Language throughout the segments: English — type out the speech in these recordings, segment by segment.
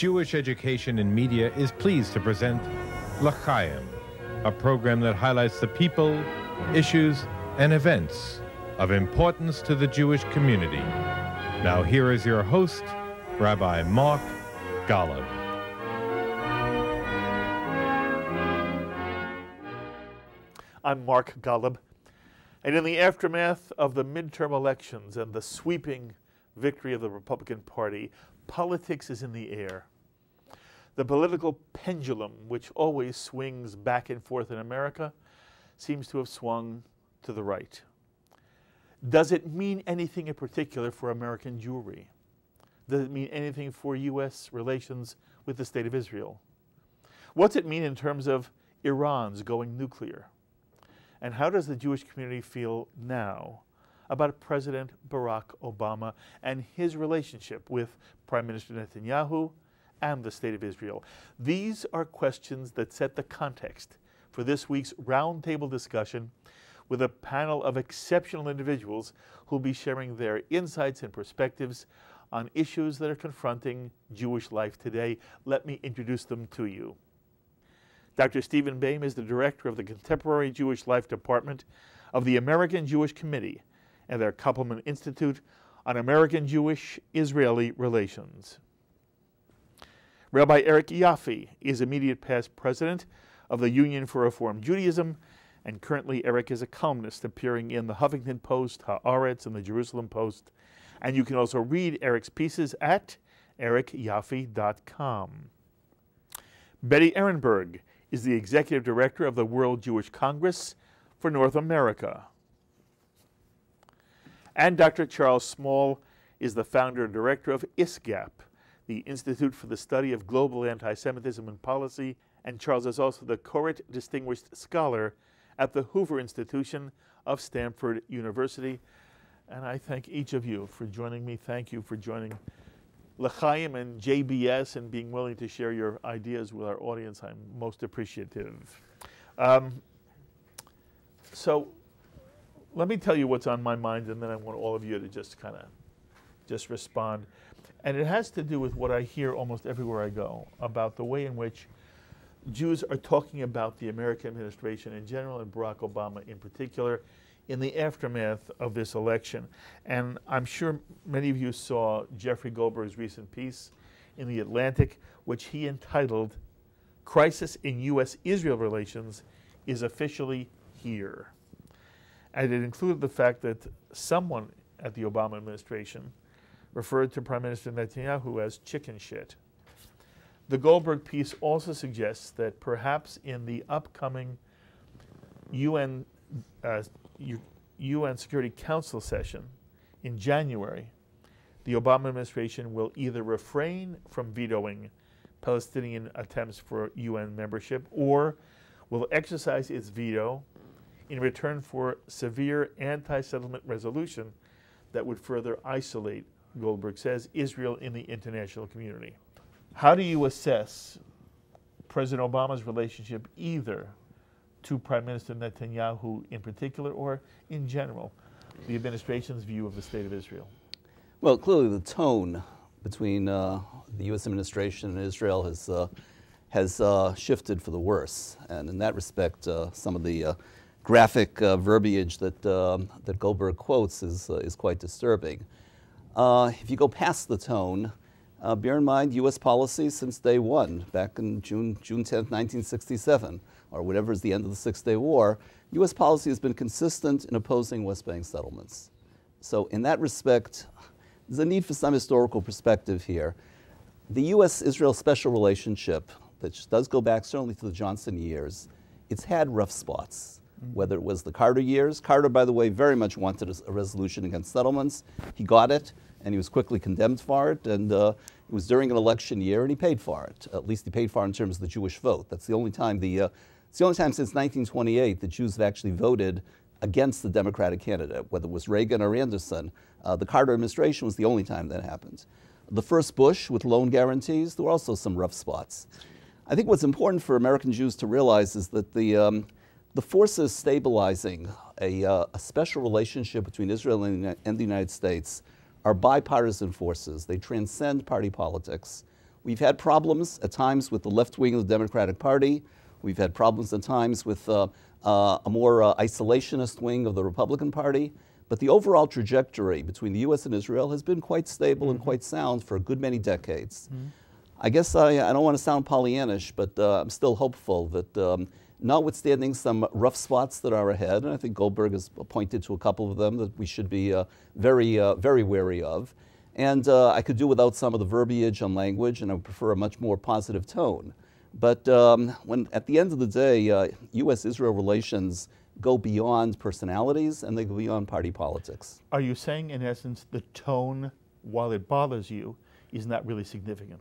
Jewish Education in Media is pleased to present L'Chayim, a program that highlights the people, issues, and events of importance to the Jewish community. Now, here is your host, Rabbi Mark Golub. I'm Mark Golub. And in the aftermath of the midterm elections and the sweeping victory of the Republican Party, politics is in the air. The political pendulum, which always swings back and forth in America, seems to have swung to the right. Does it mean anything in particular for American Jewry? Does it mean anything for U.S. relations with the State of Israel? What's it mean in terms of Iran's going nuclear? And how does the Jewish community feel now about President Barack Obama and his relationship with Prime Minister Netanyahu and the State of Israel? These are questions that set the context for this week's roundtable discussion with a panel of exceptional individuals who will be sharing their insights and perspectives on issues that are confronting Jewish life today. Let me introduce them to you. Dr. Steven Bayme is the director of the Contemporary Jewish Life Department of the American Jewish Committee and their Koppelman Institute on American Jewish Israeli Relations. Rabbi Eric Yoffie is immediate past president of the Union for Reform Judaism, and currently Eric is a columnist appearing in the Huffington Post, Haaretz, and the Jerusalem Post. And you can also read Eric's pieces at ericyoffie.com. Betty Ehrenberg is the executive director of the World Jewish Congress for North America. And Dr. Charles Small is the founder and director of ISGAP, the Institute for the Study of Global Anti Semitism and Policy. And Charles is also the Koret Distinguished Scholar at the Hoover Institution of Stanford University. And I thank each of you for joining me. Thank you for joining L'Chayim and JBS and being willing to share your ideas with our audience. I'm most appreciative. Um, so let me tell you what's on my mind, and then I want all of you to just kind of just respond. And it has to do with what I hear almost everywhere I go about the way in which Jews are talking about the American administration in general and Barack Obama in particular in the aftermath of this election. And I'm sure many of you saw Jeffrey Goldberg's recent piece in The Atlantic, which he entitled Crisis in U.S. Israel Relations is Officially Here. And it included the fact that someone at the Obama administration referred to Prime Minister Netanyahu as chicken shit. The Goldberg piece also suggests that perhaps in the upcoming UN uh, UN Security Council session in January, the Obama administration will either refrain from vetoing Palestinian attempts for UN membership or will exercise its veto in return for severe anti settlement resolution that would further isolate, Goldberg says, Israel in the international community. How do you assess President Obama's relationship either to Prime Minister Netanyahu in particular or in general, the administration's view of the state of Israel? Well, clearly the tone between uh, the U.S. administration and Israel has, uh, has uh, shifted for the worse. And in that respect, uh, some of the uh, graphic uh, verbiage that, um, that Goldberg quotes is, is quite disturbing. Uh, if you go past the tone, uh, bear in mind U.S. policy since day one, back in June, June 10, 1967 or whatever is the end of the Six Day War, U.S. policy has been consistent in opposing West Bank settlements. So, in that respect, there's a need for some historical perspective here. The U.S. Israel special relationship, that does go back certainly to the Johnson years, it's had rough spots. Mm-hmm. Whether it was the Carter years, Carter, by the way, very much wanted a, resolution against settlements. He got it, and he was quickly condemned for it. And uh, it was during an election year, and he paid for it. At least he paid for it in terms of the Jewish vote. That's the only time the uh, it's the only time since 1928 that Jews have actually voted against the Democratic candidate, whether it was Reagan or Anderson. Uh, the Carter administration was the only time that happened. The first Bush with loan guarantees, there were also some rough spots. I think what's important for American Jews to realize is that the, um, the forces stabilizing a, uh, a, special relationship between Israel and, and the United States are bipartisan forces. They transcend party politics. We've had problems at times with the left wing of the Democratic Party. We've had problems at times with uh, uh, a more uh, isolationist wing of the Republican Party. But the overall trajectory between the U.S. and Israel has been quite stable mm -hmm. and quite sound for a good many decades. Mm -hmm. I guess I, I, don't want to sound Pollyannish, but uh, I'm still hopeful that um, notwithstanding some rough spots that are ahead, and I think Goldberg has pointed to a couple of them that we should be uh, very, uh, very wary of. And uh, I could do without some of the verbiage on language, and I would prefer a much more positive tone. But um, when, at the end of the day, U.S. Israel relations go beyond personalities and they go beyond party politics. Are you saying, in essence, the tone, while it bothers you, is not really significant?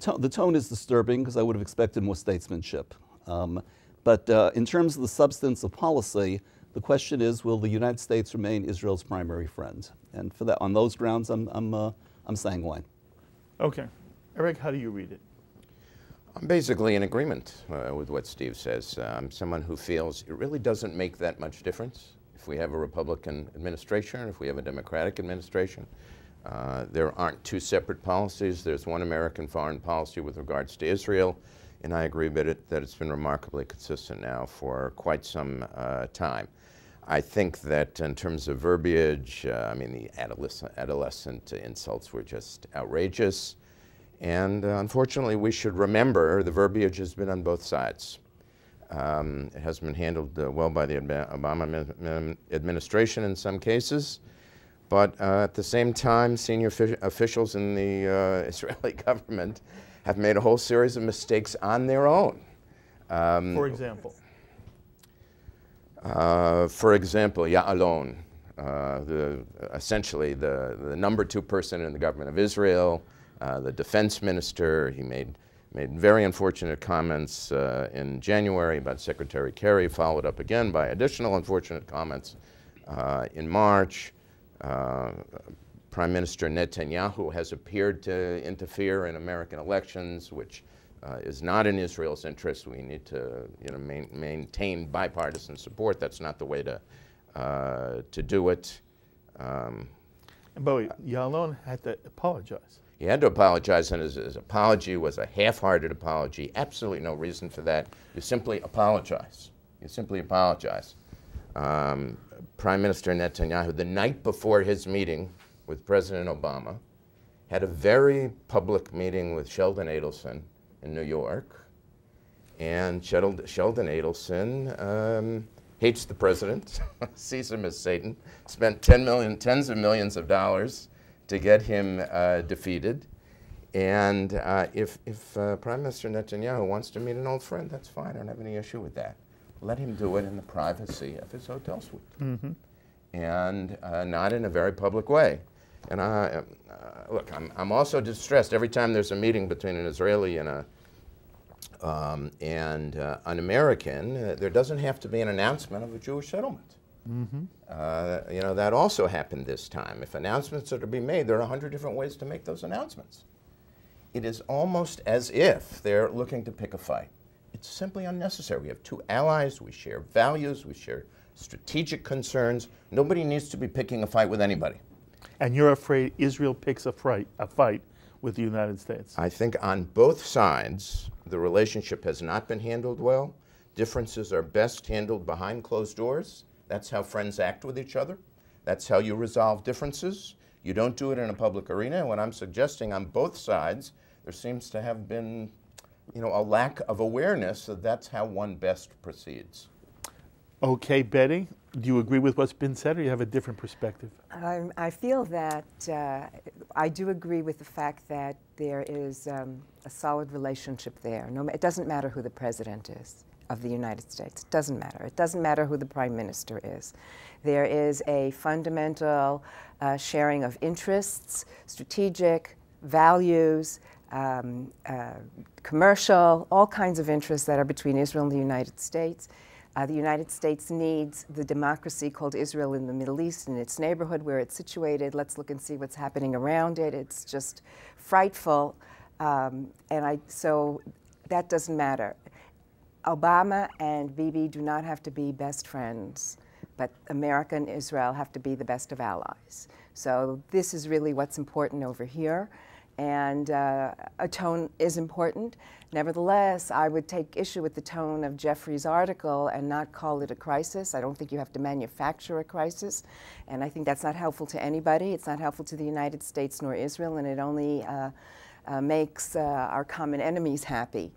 To the tone is disturbing because I would have expected more statesmanship. Um, but uh, in terms of the substance of policy, the question is, will the United States remain Israel's primary friend? And for that, on those grounds, I'm, I'm, uh, I'm sanguine. Okay. Eric, how do you read it? I'm basically in agreement uh, with what Steve says. Uh, I'm someone who feels it really doesn't make that much difference if we have a Republican administration, or if we have a Democratic administration. Uh, there aren't two separate policies. There's one American foreign policy with regards to Israel, and I agree with it, that it's been remarkably consistent now for quite some uh, time. I think that in terms of verbiage, uh, I mean, the adolescent, adolescent insults were just outrageous. And uh, unfortunately, we should remember the verbiage has been on both sides. Um, it has been handled uh, well by the Obama administration in some cases, but uh, at the same time, senior officials in the uh, Israeli government have made a whole series of mistakes on their own. Um, for example? Uh, for example, Ya'alon, uh, the, essentially the, the number two person in the government of Israel, uh, the defense minister. He made, made very unfortunate comments uh, in January about Secretary Kerry, followed up again by additional unfortunate comments uh, in March. Uh, Prime Minister Netanyahu has appeared to interfere in American elections, which uh, is not in Israel's interest. We need to you know, main, maintain bipartisan support. That's not the way to, to do it. Um, but Ya'alon had to apologize. He had to apologize, and his, his apology was a half-hearted apology. Absolutely no reason for that. You simply apologize. You simply apologize. Um, Prime Minister Netanyahu, the night before his meeting with President Obama, had a very public meeting with Sheldon Adelson in New York. And Sheldon, Adelson um, hates the president, sees him as Satan, spent 10 million, tens of millions of dollars to get him uh, defeated. And uh, if, if uh, Prime Minister Netanyahu wants to meet an old friend, that's fine. I don't have any issue with that. Let him do it in the privacy of his hotel suite. Mm -hmm. And uh, not in a very public way. And I, uh, look, I'm, I'm also distressed every time there's a meeting between an Israeli and a um, and uh, an American, there doesn't have to be an announcement of a Jewish settlement. Mm -hmm. uh, you know, that also happened this time. If announcements are to be made, there are a hundred different ways to make those announcements. It is almost as if they're looking to pick a fight. It's simply unnecessary. We have two allies, we share values, we share strategic concerns. Nobody needs to be picking a fight with anybody. And you're afraid Israel picks a fight, a fight with the United States? I think on both sides, the relationship has not been handled well. Differences are best handled behind closed doors. That's how friends act with each other. That's how you resolve differences. You don't do it in a public arena. And what I'm suggesting on both sides, there seems to have been, you know, a lack of awareness that that's how one best proceeds. Okay, Betty, do you agree with what's been said, or you have a different perspective? Um, I feel that uh, I do agree with the fact that there is um, a solid relationship there. No, it doesn't matter who the president is of the United States. It doesn't matter. It doesn't matter who the prime minister is. There is a fundamental uh, sharing of interests, strategic, values, um, uh, commercial, all kinds of interests that are between Israel and the United States. Uh, the United States needs the democracy called Israel in the Middle East in its neighborhood where it's situated. Let's look and see what's happening around it. It's just frightful. Um, and I, so that doesn't matter. Obama and Bibi do not have to be best friends, but America and Israel have to be the best of allies. So this is really what's important over here. And uh, a tone is important. Nevertheless, I would take issue with the tone of Jeffrey's article and not call it a crisis. I don't think you have to manufacture a crisis, and I think that's not helpful to anybody. It's not helpful to the United States nor Israel, and it only uh, uh, makes uh, our common enemies happy.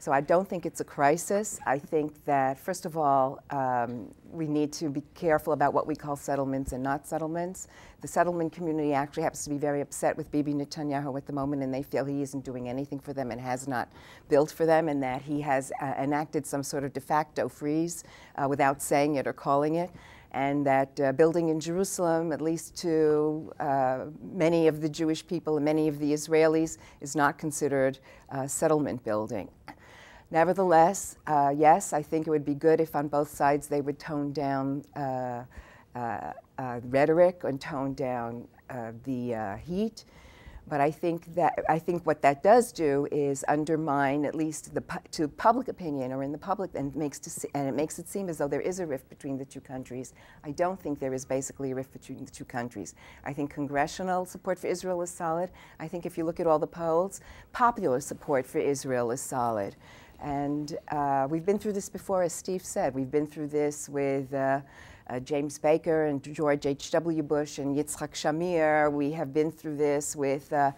So I don't think it's a crisis. I think that, first of all, um, we need to be careful about what we call settlements and not settlements. The settlement community actually happens to be very upset with Bibi Netanyahu at the moment, and they feel he isn't doing anything for them and has not built for them, and that he has uh, enacted some sort of de facto freeze uh, without saying it or calling it and that uh, building in Jerusalem, at least to uh, many of the Jewish people and many of the Israelis, is not considered uh, settlement building. Nevertheless, uh, yes, I think it would be good if on both sides they would tone down uh, uh, uh rhetoric and tone down uh, the uh, heat. But I think that I think what that does do is undermine at least the to public opinion or in the public and makes to, and it makes it seem as though there is a rift between the two countries. I don't think there is basically a rift between the two countries. I think congressional support for Israel is solid. I think if you look at all the polls, popular support for Israel is solid. And uh, we've been through this before, as Steve said. We've been through this with uh, uh, James Baker and George H.W. Bush and Yitzhak Shamir. We have been through this with uh,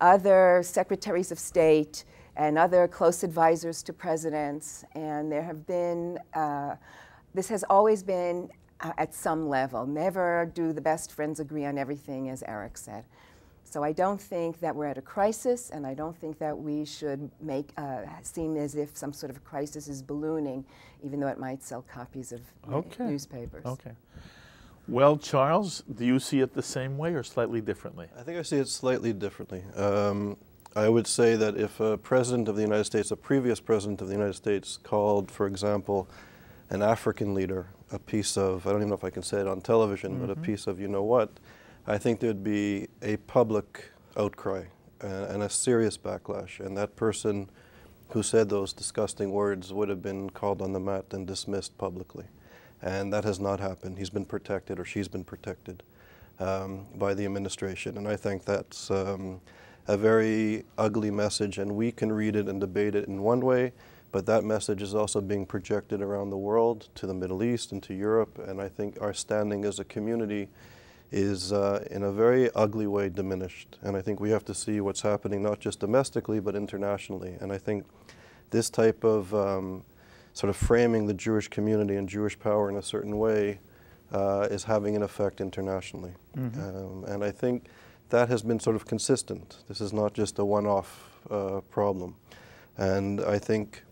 other secretaries of state and other close advisors to presidents. And there have been, uh, this has always been uh, at some level. Never do the best friends agree on everything, as Eric said. So I don't think that we're at a crisis, and I don't think that we should make uh, seem as if some sort of crisis is ballooning, even though it might sell copies of okay. newspapers. Okay. Well, Charles, do you see it the same way or slightly differently? I think I see it slightly differently. Um, I would say that if a president of the United States, a previous president of the United States, called, for example, an African leader a piece of, I don't even know if I can say it on television, mm -hmm. but a mm-hmm. piece of you know what, I think there'd be a public outcry and, a serious backlash. And that person who said those disgusting words would have been called on the mat and dismissed publicly. And that has not happened. He's been protected or she's been protected um, by the administration. And I think that's um, a very ugly message and we can read it and debate it in one way, but that message is also being projected around the world, to the Middle East and to Europe. And I think our standing as a community is uh, in a very ugly way diminished. And I think we have to see what's happening not just domestically but internationally. And I think this type of um, sort of framing the Jewish community and Jewish power in a certain way uh, is having an effect internationally. Mm -hmm. um, and I think that has been sort of consistent. This is not just a one-off uh, problem. And I think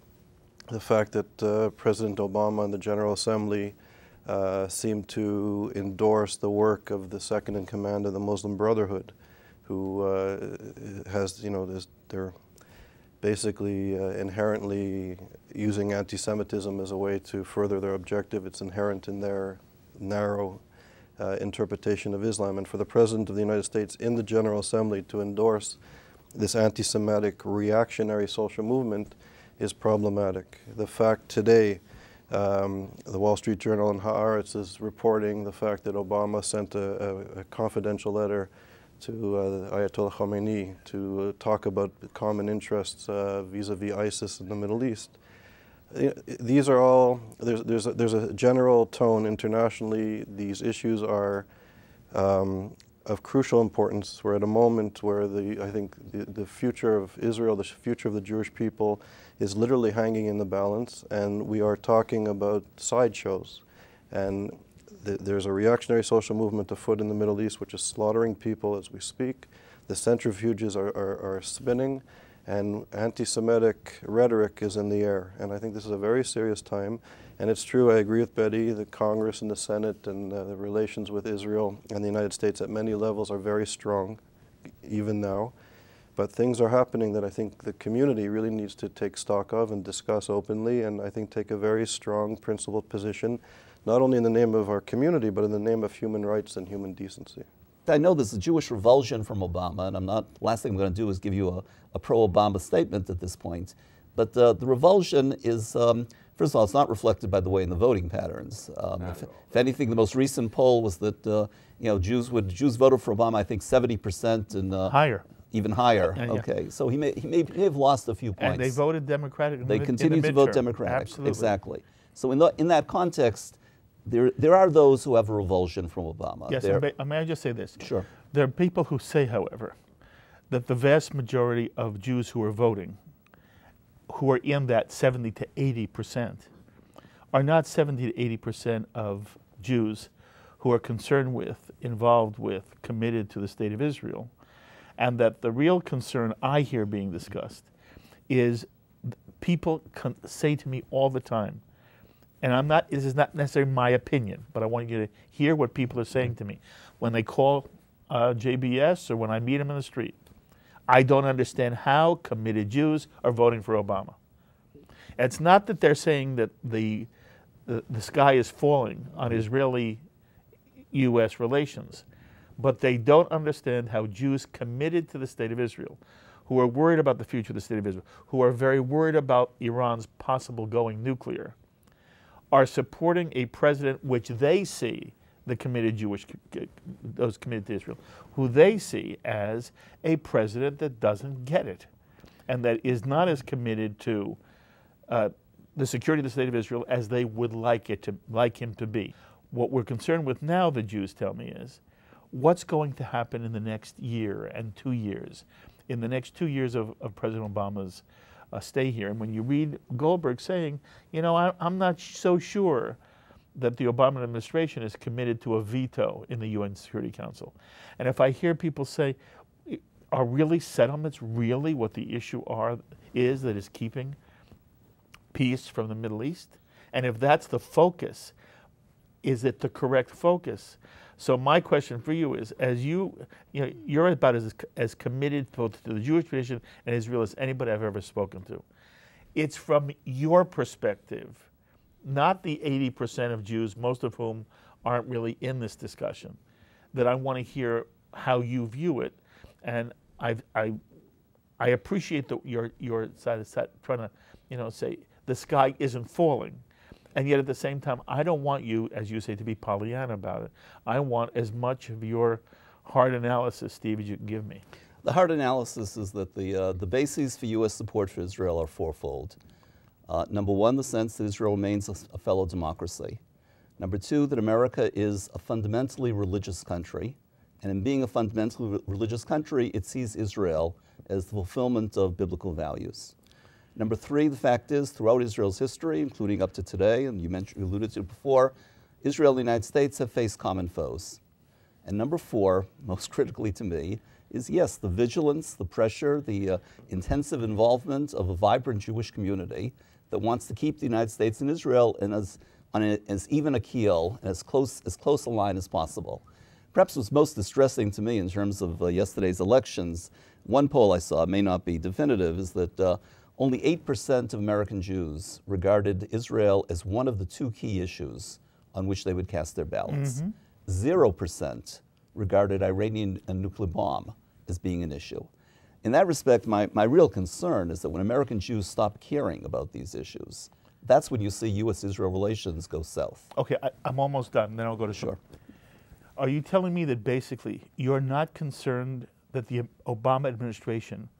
the fact that uh, President Obama and the General Assembly uh, seem to endorse the work of the second in command of the Muslim Brotherhood, who uh, has, you know, they're basically uh, inherently using anti-Semitism as a way to further their objective. It's inherent in their narrow uh, interpretation of Islam. And for the President of the United States in the General Assembly to endorse this anti-Semitic reactionary social movement is problematic. The fact today um, the Wall Street Journal and Haaretz is reporting the fact that Obama sent a, a, a confidential letter to uh, Ayatollah Khamenei to uh, talk about common interests uh, vis-a-vis -vis ISIS in the Middle East. These are all, there's, there's, a, there's a general tone internationally. These issues are um, of crucial importance. We're at a moment where the, I think the, the future of Israel, the future of the Jewish people is literally hanging in the balance, and we are talking about sideshows. And th there's a reactionary social movement afoot in the Middle East which is slaughtering people as we speak. The centrifuges are, are, are spinning, and anti-Semitic rhetoric is in the air. And I think this is a very serious time. And it's true, I agree with Betty, the Congress and the Senate and uh, the relations with Israel and the United States at many levels are very strong, even now. But things are happening that I think the community really needs to take stock of and discuss openly, and I think take a very strong, principled position, not only in the name of our community, but in the name of human rights and human decency. I know there's a Jewish revulsion from Obama, and I'm not, last thing I'm going to do is give you a, a pro-Obama statement at this point. But uh, the revulsion is, um, first of all, it's not reflected by the way in the voting patterns. Um, if, if, anything, the most recent poll was that, uh, you know, Jews would, Jews voted for Obama, I think 70% and uh, higher. Even higher. Yeah, yeah. Okay, so he may, he may have lost a few points. And they voted Democratic. They the- in continue the to vote. Democratic. Absolutely. Exactly. So in, the, in that context, there, there are those who have a revulsion from Obama. Yes, There- and may, may I just say this? Sure. There are people who say, however, that the vast majority of Jews who are voting, who are in that 70 to 80 percent, are not 70 to 80 percent of Jews who are concerned with, involved with, committed to the state of Israel, and that the real concern I hear being discussed is people say to me all the time, and I'm not. This is not necessarily my opinion, but I want you to hear what people are saying to me when they call uh, JBS or when I meet them in the street. I don't understand how committed Jews are voting for Obama. It's not that they're saying that the the, the sky is falling on Israeli U.S. relations, but they don't understand how Jews committed to the state of Israel, who are worried about the future of the state of Israel, who are very worried about Iran's possible going nuclear, are supporting a president which they see, the committed Jewish, those committed to Israel, who they see as a president that doesn't get it and that is not as committed to uh, the security of the state of Israel as they would like it to like him to be. What we're concerned with now, the Jews tell me, is what's going to happen in the next year and two years, in the next two years of, of President Obama's uh, stay here. And when you read Goldberg saying, you know, I, I'm not so sure that the Obama administration is committed to a veto in the UN Security Council. And if I hear people say, are really settlements really what the issue are is that is keeping peace from the Middle East? And if that's the focus, is it the correct focus? So my question for you is, as you, you know, you're about as, as committed both to the Jewish tradition and Israel as anybody I've ever spoken to. It's from your perspective, not the 80% of Jews, most of whom aren't really in this discussion, that I want to hear how you view it. And I, I, I appreciate that your, your side side, trying to, you know, say the sky isn't falling. And yet at the same time, I don't want you, as you say, to be Pollyanna about it. I want as much of your hard analysis, Steve, as you can give me. The hard analysis is that the, uh, the bases for U.S. support for Israel are fourfold. Uh, number one, the sense that Israel remains a, a fellow democracy. Number two, that America is a fundamentally religious country. And in being a fundamentally re- religious country, it sees Israel as the fulfillment of biblical values. Number three, the fact is, throughout Israel's history, including up to today, and you mentioned, alluded to before, Israel and the United States have faced common foes. And number four, most critically to me, is yes, the vigilance, the pressure, the uh, intensive involvement of a vibrant Jewish community that wants to keep the United States and Israel in as, on a, as even a keel and as close, as close a line as possible. Perhaps what's most distressing to me in terms of uh, yesterday's elections, one poll I saw, may not be definitive, is that uh, only 8% of American Jews regarded Israel as one of the two key issues on which they would cast their ballots. Mm-hmm. 0% regarded Iranian a nuclear bomb as being an issue. In that respect, my, my real concern is that when American Jews stop caring about these issues, that's when you see U.S. Israel relations go south. Okay, I, I'm almost done, then I'll go to Sure. Are you telling me that basically you're not concerned that the Obama administration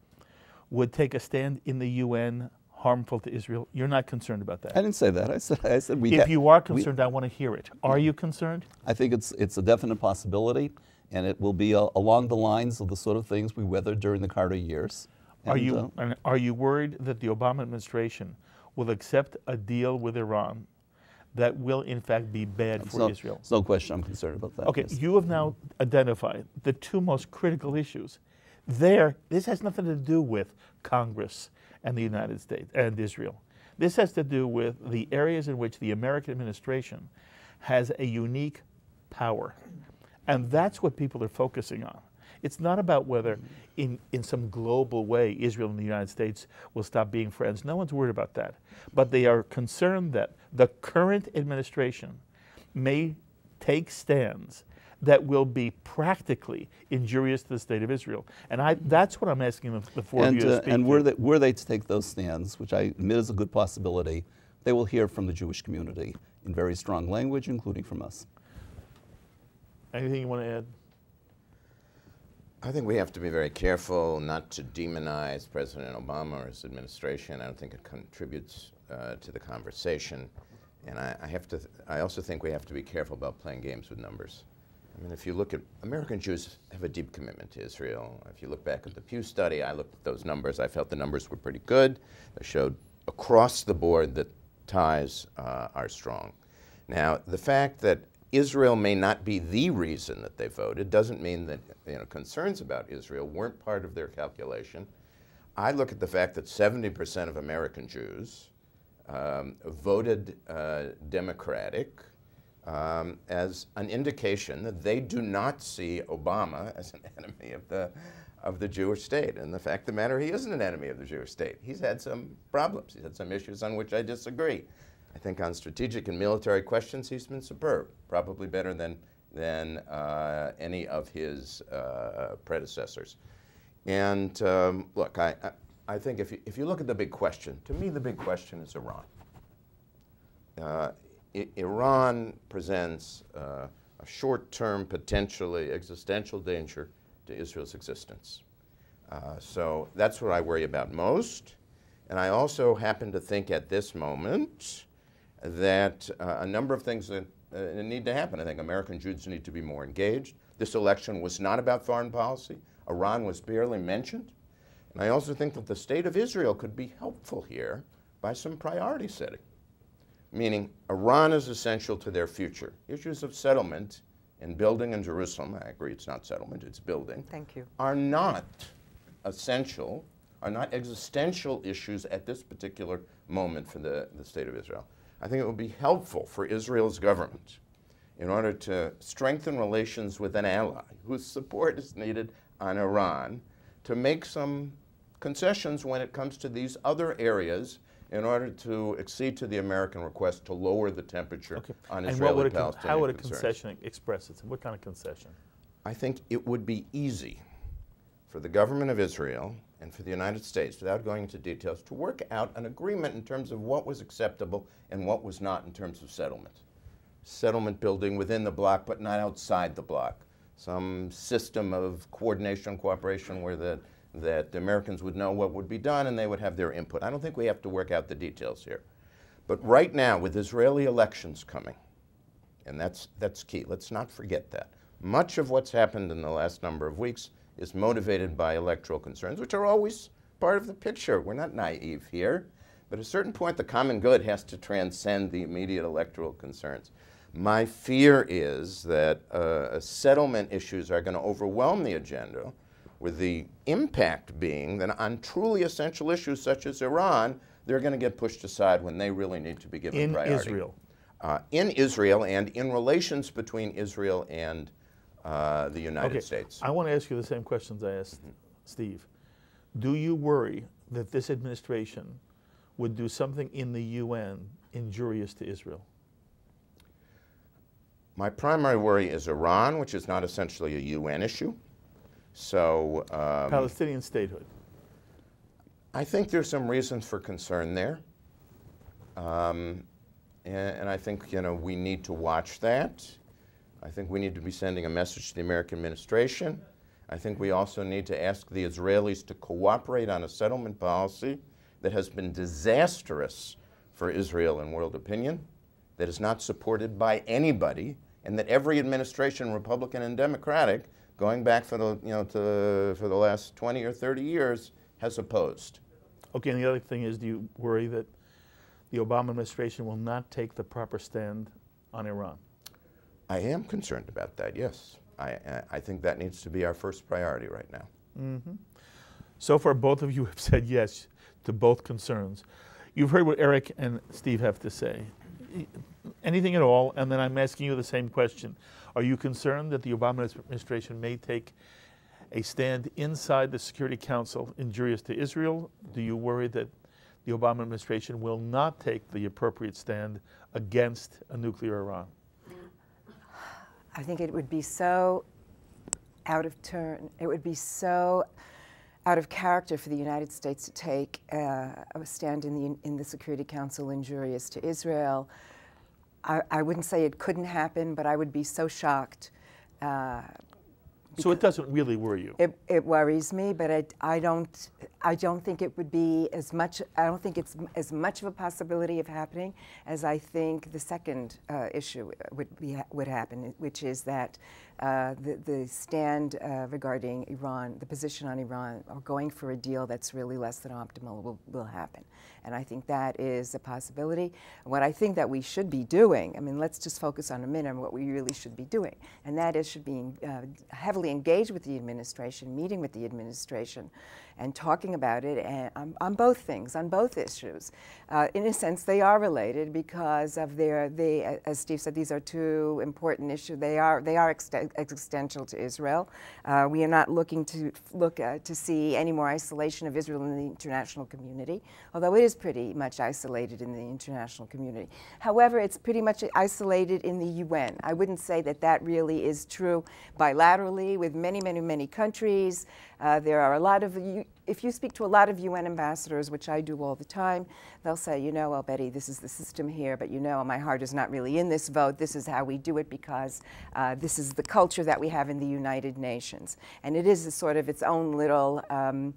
would take a stand in the UN harmful to Israel? You're not concerned about that. I didn't say that. I said, I said we if ha- you are we- concerned, I want to hear it. Are you concerned? I think it's, it's a definite possibility, and it will be uh, along the lines of the sort of things we weathered during the Carter years. Are you uh, and are you worried that the Obama administration will accept a deal with Iran that will in fact be bad for no, Israel? It's no question I'm concerned about that. Okay, yes. you have now identified the two most critical issues. There, this has nothing to do with Congress and the United States and Israel. This has to do with the areas in which the American administration has a unique power. And that's what people are focusing on. It's not about whether, in, in some global way, Israel and the United States will stop being friends. No one's worried about that. But they are concerned that the current administration may take stands that will be practically injurious to the state of Israel. And I, that's what I'm asking the, the four and, of you to uh, speak and to. were they, were they to take those stands, which I admit is a good possibility, they will hear from the Jewish community in very strong language, including from us. Anything you want to add? I think we have to be very careful not to demonize President Obama or his administration. I don't think it contributes uh, to the conversation. And I, I have to. I also think we have to be careful about playing games with numbers. I mean, if you look at American Jews have a deep commitment to Israel. If you look back at the Pew study, I looked at those numbers. I felt the numbers were pretty good. They showed across the board that ties uh, are strong. Now, the fact that Israel may not be the reason that they voted doesn't mean that you know, concerns about Israel weren't part of their calculation. I look at the fact that 70% of American Jews um, voted uh, Democratic um, as an indication that they do not see Obama as an enemy of the, of the Jewish state. And the fact of the matter, he isn't an enemy of the Jewish state. He's had some problems. He's had some issues on which I disagree. I think on strategic and military questions, he's been superb, probably better than, than uh, any of his uh, predecessors. And um, look, I, I, I, think if you, if you look at the big question, to me, the big question is Iran. Uh, Iran presents uh, a short term, potentially existential danger to Israel's existence. Uh, so that's what I worry about most. And I also happen to think at this moment that uh, a number of things that uh, need to happen. I think American Jews need to be more engaged. This election was not about foreign policy. Iran was barely mentioned. And I also think that the state of Israel could be helpful here by some priority setting, meaning Iran is essential to their future. Issues of settlement and building in Jerusalem, I agree it's not settlement, it's building, Thank you. are not essential, are not existential issues at this particular moment for the, the state of Israel. I think it would be helpful for Israel's government in order to strengthen relations with an ally whose support is needed on Iran to make some concessions when it comes to these other areas in order to accede to the American request to lower the temperature Okay. on And Israeli would Palestinian how would a concerns. concession express itself? What kind of concession? I think it would be easy for the government of Israel and for the United States, without going into details, to work out an agreement in terms of what was acceptable and what was not in terms of settlement. Settlement building within the bloc, but not outside the bloc. Some system of coordination and cooperation where the, that the Americans would know what would be done and they would have their input. I don't think we have to work out the details here. But right now, with Israeli elections coming, and that's, that's key. Let's not forget that. Much of what's happened in the last number of weeks is motivated by electoral concerns, which are always part of the picture. We're not naive here. But at a certain point, the common good has to transcend the immediate electoral concerns. My fear is that uh, settlement issues are going to overwhelm the agenda, with the impact being that on truly essential issues such as Iran, they're going to get pushed aside when they really need to be given priority. In priority Israel. uh, in Israel and in relations between Israel and uh, the United Okay. States. I want to ask you the same questions I asked Steve. Do you worry that this administration would do something in the UN injurious to Israel? My primary worry is Iran, which is not essentially a UN issue. So um, Palestinian statehood. I think there's some reasons for concern there. Um, and, and I think you know we need to watch that. I think we need to be sending a message to the American administration. I think we also need to ask the Israelis to cooperate on a settlement policy that has been disastrous for Israel in world opinion, that is not supported by anybody, and that every administration, Republican and Democratic, going back for the you know to, for the last 20 or 30 years, has opposed. Okay, and the other thing is, do you worry that the Obama administration will not take the proper stand on Iran? I am concerned about that. Yes, I, I- I think that needs to be our first priority right now. Mm-hmm. So far, both of you have said yes to both concerns. You've heard what Eric and Steve have to say. Anything at all? And then I'm asking you the same question. Are you concerned that the Obama administration may take a stand inside the Security Council injurious to Israel? Do you worry that the Obama administration will not take the appropriate stand against a nuclear Iran? I think it would be so out of turn, it would be so out of character for the United States to take uh, a stand in the, in the Security Council injurious to Israel. I, I wouldn't say it couldn't happen, but I would be so shocked uh, So it doesn't really worry you. It, it worries me, but I, I don't I don't think it would be as much. I don't think it's as much of a possibility of happening as I think the second uh, issue would be would happen, which is that uh, the the stand uh, regarding Iran, the position on Iran, or going for a deal that's really less than optimal will, will happen, and I think that is a possibility. What I think that we should be doing, I mean, let's just focus on a minute on what we really should be doing, and that is should be uh, heavily engaged with the administration, meeting with the administration, and talking about it and, on, on both things, on both issues. Uh, in a sense, they are related because of their, they, as Steve said, these are two important issues. They are, they are ex existential to Israel. Uh, we are not looking to look at, to see any more isolation of Israel in the international community, although it is pretty much isolated in the international community. However, it's pretty much isolated in the UN. I wouldn't say that that really is true bilaterally with many, many, many countries. Uh, there are a lot of, if you speak to a lot of UN ambassadors, which I do all the time, they'll say, you know, well, Betty, this is the system here, but you know, my heart is not really in this vote. This is how we do it because uh, this is the culture that we have in the United Nations. And it is a sort of its own little, um,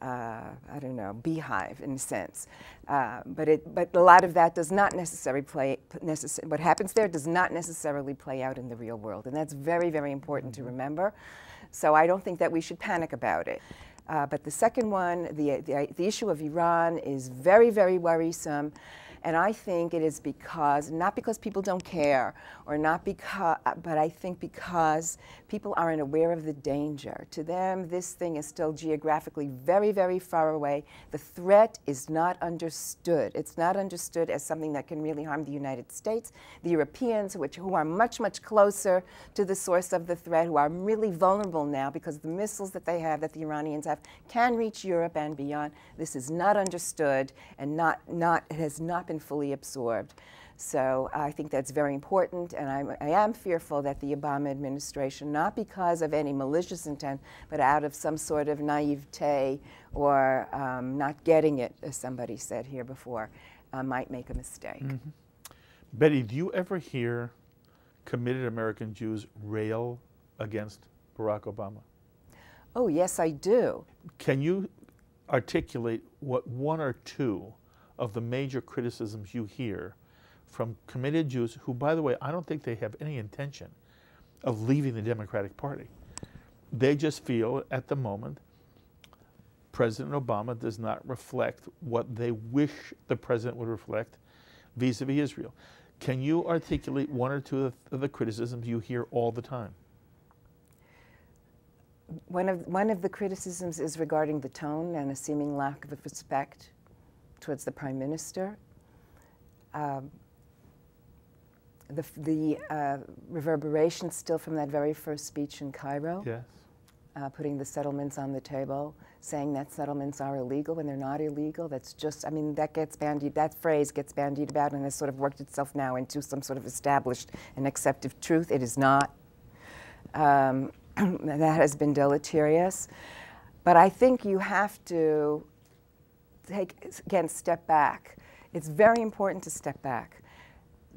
uh, I don't know, beehive in a sense. Uh, but, it, but a lot of that does not necessarily play, necess what happens there does not necessarily play out in the real world. And that's very, very important to remember. So I don't think that we should panic about it. Uh, but the second one, the, the, the, issue of Iran is very, very worrisome. And I think it is because, not because people don't care, or not because, but I think because people aren't aware of the danger. To them, this thing is still geographically very, very far away. The threat is not understood. It's not understood as something that can really harm the United States. The Europeans, which, who are much, much closer to the source of the threat, who are really vulnerable now because the missiles that they have, that the Iranians have, can reach Europe and beyond. This is not understood and not, not, it has not been been fully absorbed. So I think that's very important, and I'm, I am fearful that the Obama administration, not because of any malicious intent, but out of some sort of naivete or um, not getting it, as somebody said here before, uh, might make a mistake. Mm -hmm. Betty, do you ever hear committed American Jews rail against Barack Obama? Oh, yes, I do. Can you articulate what one or two of the major criticisms you hear from committed Jews who, by the way, I don't think they have any intention of leaving the Democratic Party. They just feel at the moment President Obama does not reflect what they wish the president would reflect vis a vis Israel. Can you articulate one or two of the criticisms you hear all the time? One of, one of the criticisms is regarding the tone and a seeming lack of respect towards the prime minister. Um, the, the uh, reverberations still from that very first speech in Cairo. Yes. Uh, putting the settlements on the table, saying that settlements are illegal when they're not illegal. That's just, I mean, that gets bandied, that phrase gets bandied about and has sort of worked itself now into some sort of established and accepted truth. It is not. Um, that has been deleterious. But I think you have to take, again, step back. It's very important to step back.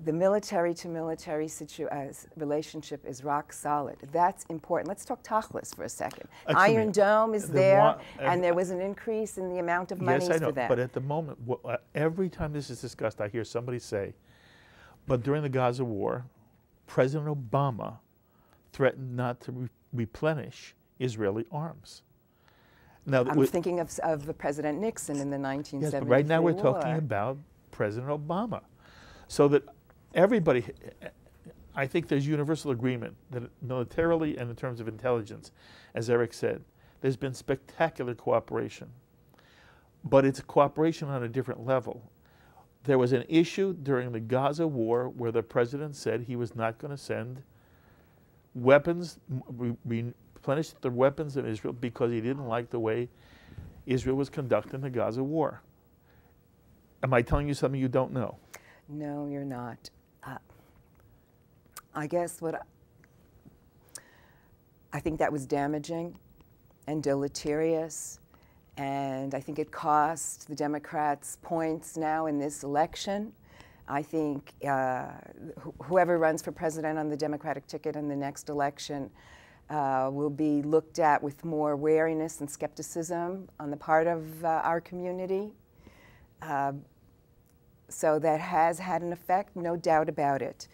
The military to military uh, relationship is rock solid. That's important. Let's talk Tachlis for a second. Excuse Iron me. Dome is the there, one, and there was an increase in the amount of money yes, I know, for that. But at the moment, uh, every time this is discussed, I hear somebody say, but during the Gaza war, President Obama threatened not to re replenish Israeli arms. Now, I'm thinking of, of President Nixon in the 1970s. Yes, but right now we're war. talking about President Obama. So that everybody, I think there's universal agreement that militarily and in terms of intelligence, as Eric said, there's been spectacular cooperation. But it's cooperation on a different level. There was an issue during the Gaza war where the president said he was not going to send weapons, replenish the weapons of Israel because he didn't like the way Israel was conducting the Gaza war. Am I telling you something you don't know? No, you're not. I guess what I, I think that was damaging and deleterious, and I think it cost the Democrats points now in this election. I think uh, wh whoever runs for president on the Democratic ticket in the next election uh, will be looked at with more wariness and skepticism on the part of uh, our community. Uh, so that has had an effect, no doubt about it.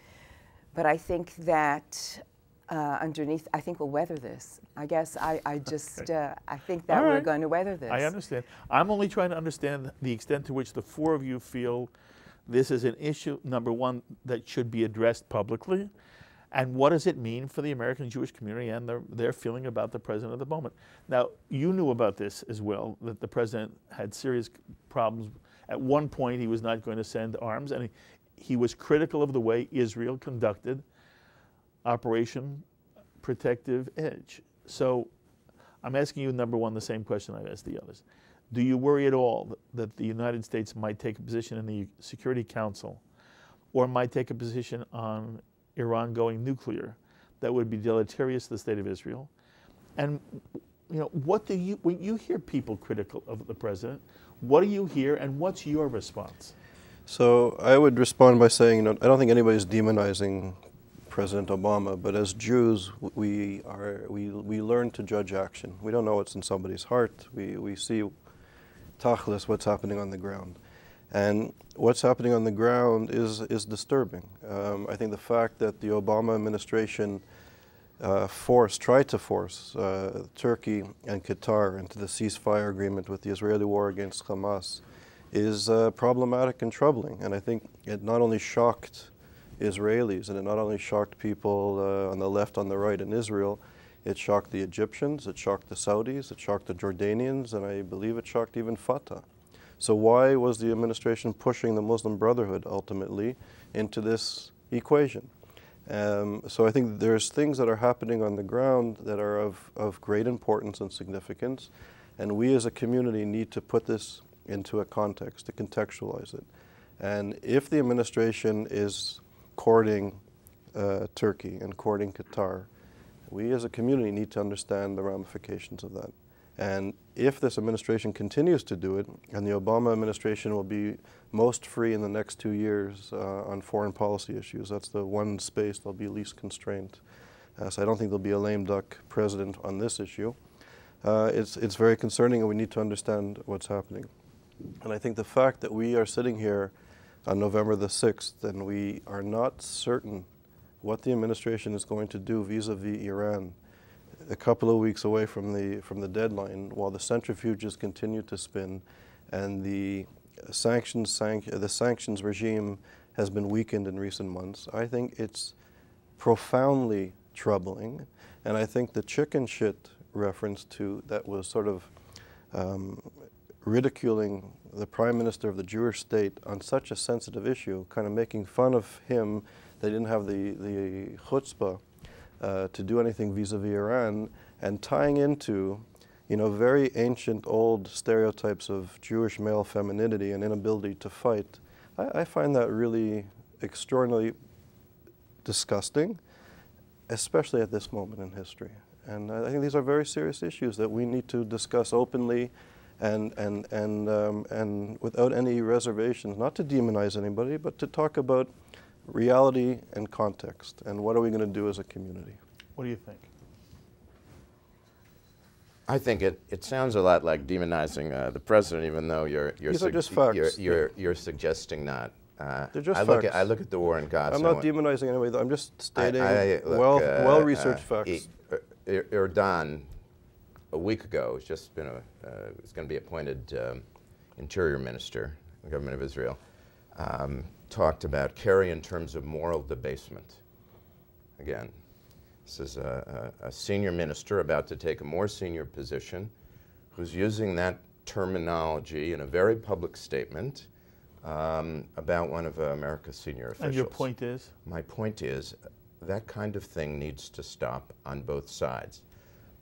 But I think that uh, underneath, I think we'll weather this. I guess I, I just, Okay. uh, I think that All we're going to weather this. I understand. I'm only trying to understand the extent to which the four of you feel this is an issue, number one, that should be addressed publicly. And what does it mean for the American Jewish community and their, their feeling about the president at the moment? Now, you knew about this as well, that the president had serious problems. At one point, he was not going to send arms, and he, he was critical of the way Israel conducted Operation Protective Edge. So I'm asking you, number one, the same question I've asked the others. Do you worry at all that- the United States might take a position in the Security Council or might take a position on Iran going nuclear that would be deleterious to the state of Israel? And you know, what do you when you hear people critical of the president, what do you hear and what's your response? So I would respond by saying, you know, I don't think anybody's demonizing President Obama, but as Jews, we are we we learn to judge action. We don't know what's in somebody's heart. We we see tachlis what's happening on the ground, and what's happening on the ground is is disturbing. Um, I think the fact that the Obama administration uh, forced, tried to force uh, Turkey and Qatar into the ceasefire agreement with the Israeli war against Hamas is uh, problematic and troubling. And I think it not only shocked Israelis and it not only shocked people uh, on the left, on the right in Israel, it shocked the Egyptians, it shocked the Saudis, it shocked the Jordanians, and I believe it shocked even Fatah. So why was the administration pushing the Muslim Brotherhood ultimately into this equation? Um, so I think there's things that are happening on the ground that are of, of great importance and significance, and we as a community need to put this into a context, to contextualize it. And if the administration is courting uh, Turkey and courting Qatar, we as a community need to understand the ramifications of that. And if this administration continues to do it, and the Obama administration will be most free in the next two years uh, on foreign policy issues, that's the one space they'll be least constrained. Uh, so I don't think there'll be a lame duck president on this issue. Uh, it's, it's very concerning, and we need to understand what's happening. And I think the fact that we are sitting here on November the 6th and we are not certain what the administration is going to do vis-a-vis Iran, a couple of weeks away from the from the deadline, while the centrifuges continue to spin, and the sanctions sanc- the sanctions regime has been weakened in recent months, I think it's profoundly troubling, and I think the chicken shit reference to that was sort of um, ridiculing the prime minister of the Jewish state on such a sensitive issue, kind of making fun of him. They didn't have the the chutzpah uh, to do anything vis-a-vis Iran, and tying into, you know, very ancient old stereotypes of Jewish male femininity and inability to fight. I, I find that really extraordinarily disgusting, especially at this moment in history. And I think these are very serious issues that we need to discuss openly and, and, and, um, and without any reservations, not to demonize anybody, but to talk about reality and context and what are we going to do as a community. What do you think? I think it, it sounds a lot like demonizing uh, the president, even though you're you're, These are just facts. you're, you're, you're suggesting not. Uh, They're just I look facts. at I look at the war in Gaza. I'm not what- demonizing anybody, though. I'm just stating I- look, well, uh, well-researched uh, facts. I- Er- Erdan, a week ago, has just been a, uh, is going to be appointed um, interior minister, in the government of Israel, um, talked about Kerry in terms of moral debasement. Again, this is a, a, a senior minister about to take a more senior position, who's using that terminology in a very public statement um, about one of uh, America's senior officials. And your point is? My point is that kind of thing needs to stop on both sides.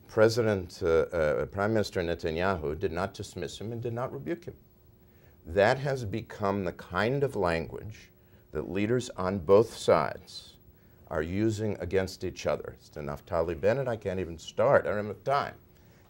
President, uh, uh, Prime Minister Netanyahu did not dismiss him and did not rebuke him. That has become the kind of language that leaders on both sides are using against each other. It's to Naftali Bennett, I can't even start. I don't have time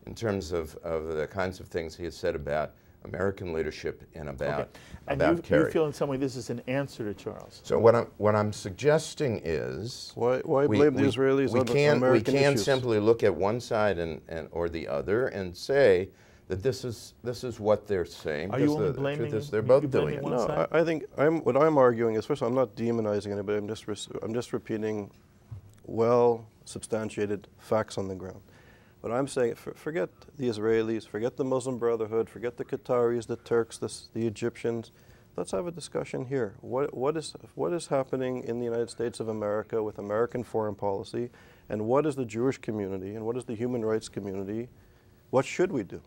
in terms of, of the kinds of things he has said about American leadership in about Okay. And about you, Kerry. you feel in some way this is an answer to Charles. so what I'm what I'm suggesting is Why, why we, blame the Israelis we on can't, American we can't issues? simply look at one side and, and or the other and say that this is this is what they're saying. Are you because only the, the truth blaming- is they're both doing it. No. I, I think I'm what I'm arguing is first of all, I'm not demonizing anybody. I'm just res- I'm just repeating well substantiated facts on the ground. But I'm saying for, forget the Israelis, forget the Muslim Brotherhood, forget the Qataris, the Turks, the, the Egyptians. Let's have a discussion here. What, what, is, what is happening in the United States of America with American foreign policy, and what is the Jewish community, and what is the human rights community? What should we do?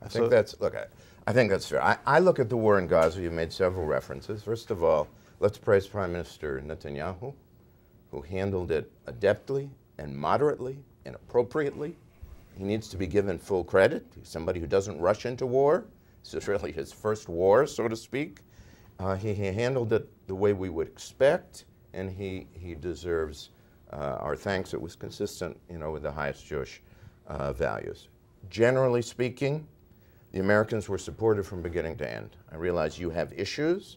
I think that's look. I, I think that's fair. I, I look at the war in Gaza. You made several references. First of all, let's praise Prime Minister Netanyahu, who handled it adeptly and moderately and appropriately. He needs to be given full credit. He's somebody who doesn't rush into war. This is really his first war, so to speak. Uh, he, he handled it the way we would expect, and he, he deserves uh, our thanks. It was consistent, you know, with the highest Jewish uh, values. Generally speaking, the Americans were supportive from beginning to end. I realize you have issues.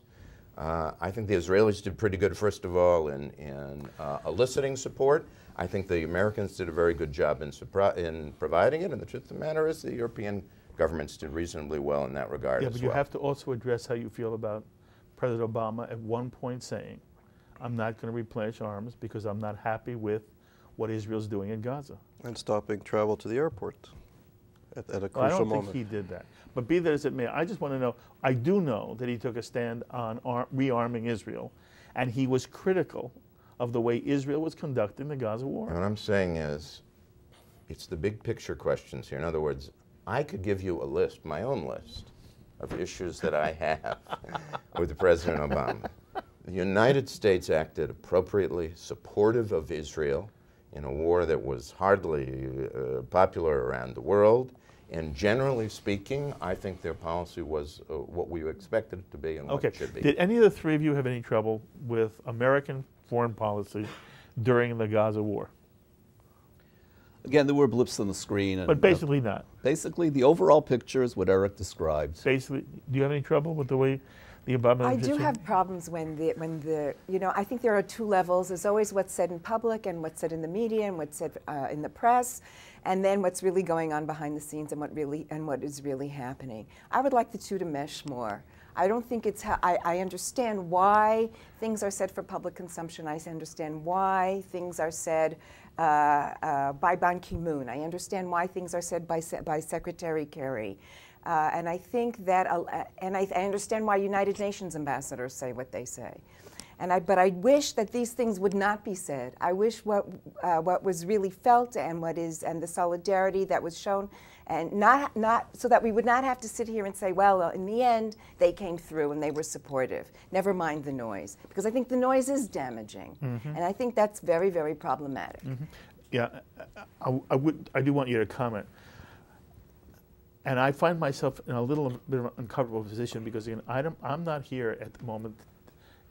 Uh, I think the Israelis did pretty good, first of all, in, in uh, eliciting support. I think the Americans did a very good job in, in providing it, and the truth of the matter is the European governments did reasonably well in that regard Yeah, as but you well. have to also address how you feel about President Obama at one point saying, I'm not going to replenish arms because I'm not happy with what Israel's doing in Gaza. And stopping travel to the airport at, at a Well, I crucial don't moment. think he did that. But be that as it may, I just want to know, I do know that he took a stand on ar- rearming Israel, and he was critical of the way Israel was conducting the Gaza war. And what I'm saying is, it's the big picture questions here. In other words, I could give you a list, my own list, of issues that I have with President Obama. The United States acted appropriately, supportive of Israel in a war that was hardly uh, popular around the world. And generally speaking, I think their policy was uh, what we expected it to be and what Okay. it should be. Did any of the three of you have any trouble with American foreign policy during the Gaza war? Again, there were blips on the screen. And, But uh, basically not. basically, the overall picture is what Eric described. Basically, do you have any trouble with the way the Obama I do have problems when the when the you know I think there are two levels. There's always what's said in public and what's said in the media and what's said uh, in the press, and then what's really going on behind the scenes and what really and what is really happening. I would like the two to mesh more. I don't think it's how I, I understand why things are said for public consumption. I understand why things are said uh, uh, by Ban Ki-moon. I understand why things are said by by Secretary Kerry. Uh, and I think that, uh, and I, I understand why United Nations ambassadors say what they say. And I, but I wish that these things would not be said. I wish what, uh, what was really felt and what is, and the solidarity that was shown, and not, not, so that we would not have to sit here and say, well, uh, in the end, they came through and they were supportive. Never mind the noise. Because I think the noise is damaging. Mm-hmm. And I think that's very, very problematic. Mm-hmm. Yeah, I, I- would. I do want you to comment. And I find myself in a little bit of an uncomfortable position because again, I don't, I'm not here at the moment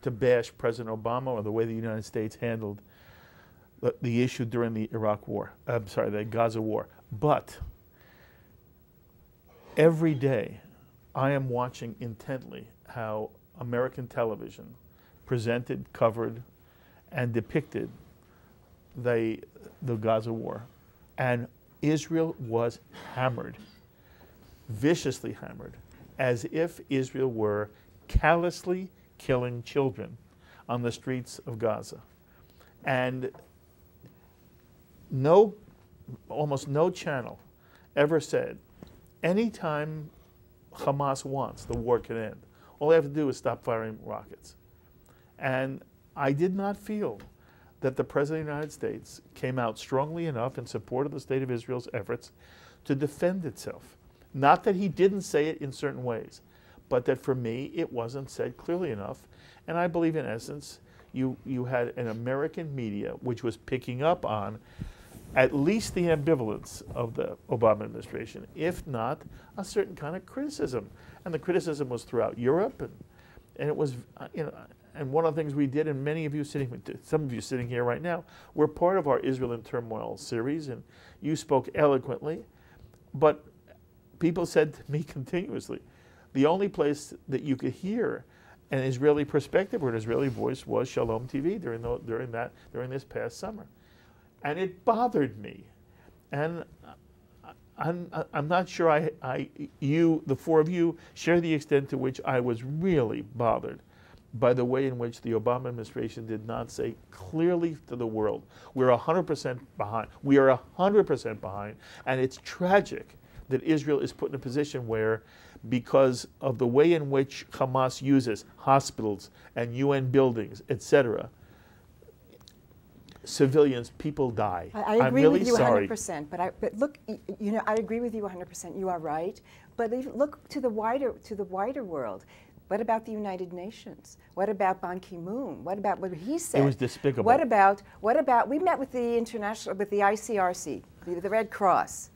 to bash President Obama or the way the United States handled the, the issue during the Iraq War. I'm sorry, the Gaza War. But every day, I am watching intently how American television presented, covered, and depicted the, the Gaza war. And Israel was hammered, viciously hammered, as if Israel were callously killing children on the streets of Gaza. And no, almost no channel ever said, anytime Hamas wants, the war can end. All they have to do is stop firing rockets. And I did not feel that the President of the United States came out strongly enough in support of the State of Israel's efforts to defend itself. Not that he didn't say it in certain ways, but that for me it wasn't said clearly enough. And I believe, in essence, you, you had an American media which was picking up on at least the ambivalence of the Obama administration, if not a certain kind of criticism. And the criticism was throughout Europe, and, and it was, uh, you know, and one of the things we did, and many of you sitting, some of you sitting here right now, were part of our Israel in Turmoil series, and you spoke eloquently, but people said to me continuously, the only place that you could hear an Israeli perspective or an Israeli voice was Shalom TV during, the, during, that, during this past summer. And it bothered me. And uh, I'm, uh, I'm not sure I, I, you, the four of you, share the extent to which I was really bothered by the way in which the Obama administration did not say clearly to the world, we're 100% behind. We are 100% behind. And it's tragic that Israel is put in a position where, because of the way in which Hamas uses hospitals and UN buildings, etc., civilians, people die. I, I agree really with you 100%. But I, but look, you know, I agree with you 100%. You are right. But look to the wider to the wider world. What about the United Nations? What about Ban Ki-moon? What about what he said? It was despicable. What about what about? We met with the international with the ICRC, the, the Red Cross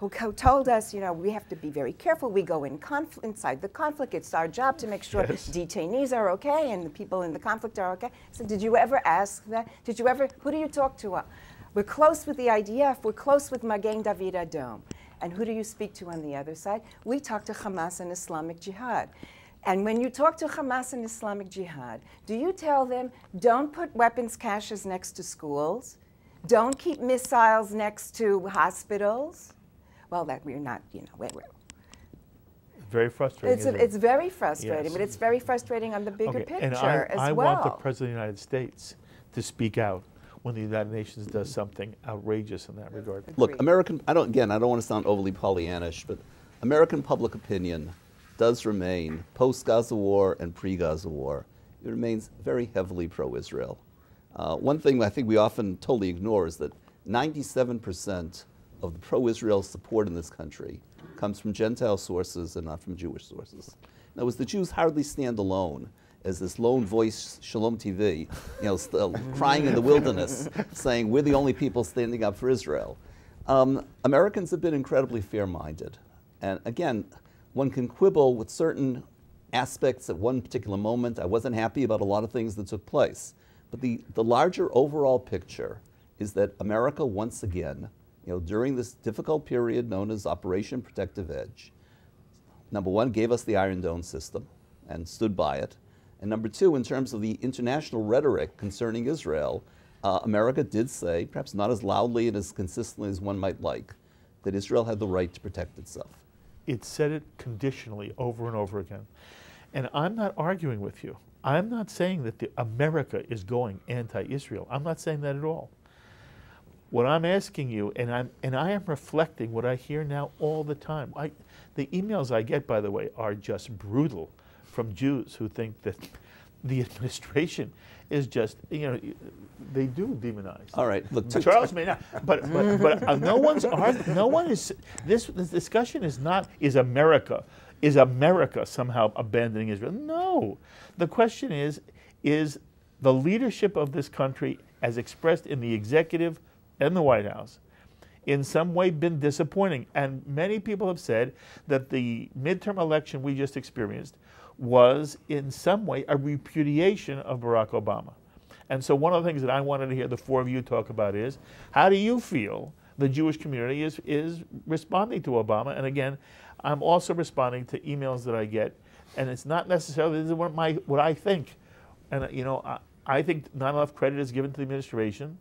who told us, you know, we have to be very careful. We go in inside the conflict. It's our job to make sure yes. detainees are okay and the people in the conflict are okay. So, did you ever ask that? Did you ever? Who do you talk to? Uh, we're close with the IDF. We're close with Magen David Adom. And who do you speak to on the other side? We talk to Hamas and Islamic Jihad. And when you talk to Hamas and Islamic Jihad, do you tell them don't put weapons caches next to schools? Don't keep missiles next to hospitals? Well, that we're not, you know, we're, we're very frustrating. It's, a, it's very frustrating, yes. but it's very frustrating on the bigger okay. picture and I, as I well. I want the President of the United States to speak out when the United Nations does something outrageous in that regard. Look, American, I don't, again, I don't want to sound overly Pollyannish, but American public opinion does remain, post-Gaza war and pre-Gaza war, it remains very heavily pro-Israel. Uh, one thing I think we often totally ignore is that 97 percent of the pro-Israel support in this country comes from Gentile sources and not from Jewish sources. Now, as the Jews hardly stand alone as this lone voice, Shalom TV, you know, still crying in the wilderness, saying we're the only people standing up for Israel. Um, Americans have been incredibly fair-minded, and again, one can quibble with certain aspects at one particular moment. I wasn't happy about a lot of things that took place, but the, the larger overall picture is that America once again you know, during this difficult period known as Operation Protective Edge, number one, gave us the Iron Dome system and stood by it. And number two, in terms of the international rhetoric concerning Israel, uh, America did say, perhaps not as loudly and as consistently as one might like, that Israel had the right to protect itself. It said it conditionally over and over again. And I'm not arguing with you. I'm not saying that America is going anti-Israel. I'm not saying that at all. What I'm asking you, and I'm and I am reflecting what I hear now all the time. I, the emails I get, by the way, are just brutal from Jews who think that the administration is just you know they do demonize. All right, look, Charles may not, but but but uh, no one's no one is this this discussion is not is America is America somehow abandoning Israel? No, the question is is the leadership of this country as expressed in the executive and the White House in some way been disappointing. And many people have said that the midterm election we just experienced was in some way a repudiation of Barack Obama. And so one of the things that I wanted to hear the four of you talk about is how do you feel the Jewish community is, is responding to Obama? And again, I'm also responding to emails that I get, and it's not necessarily this is what, my, what I think. And you know, I, I think not enough credit is given to the administration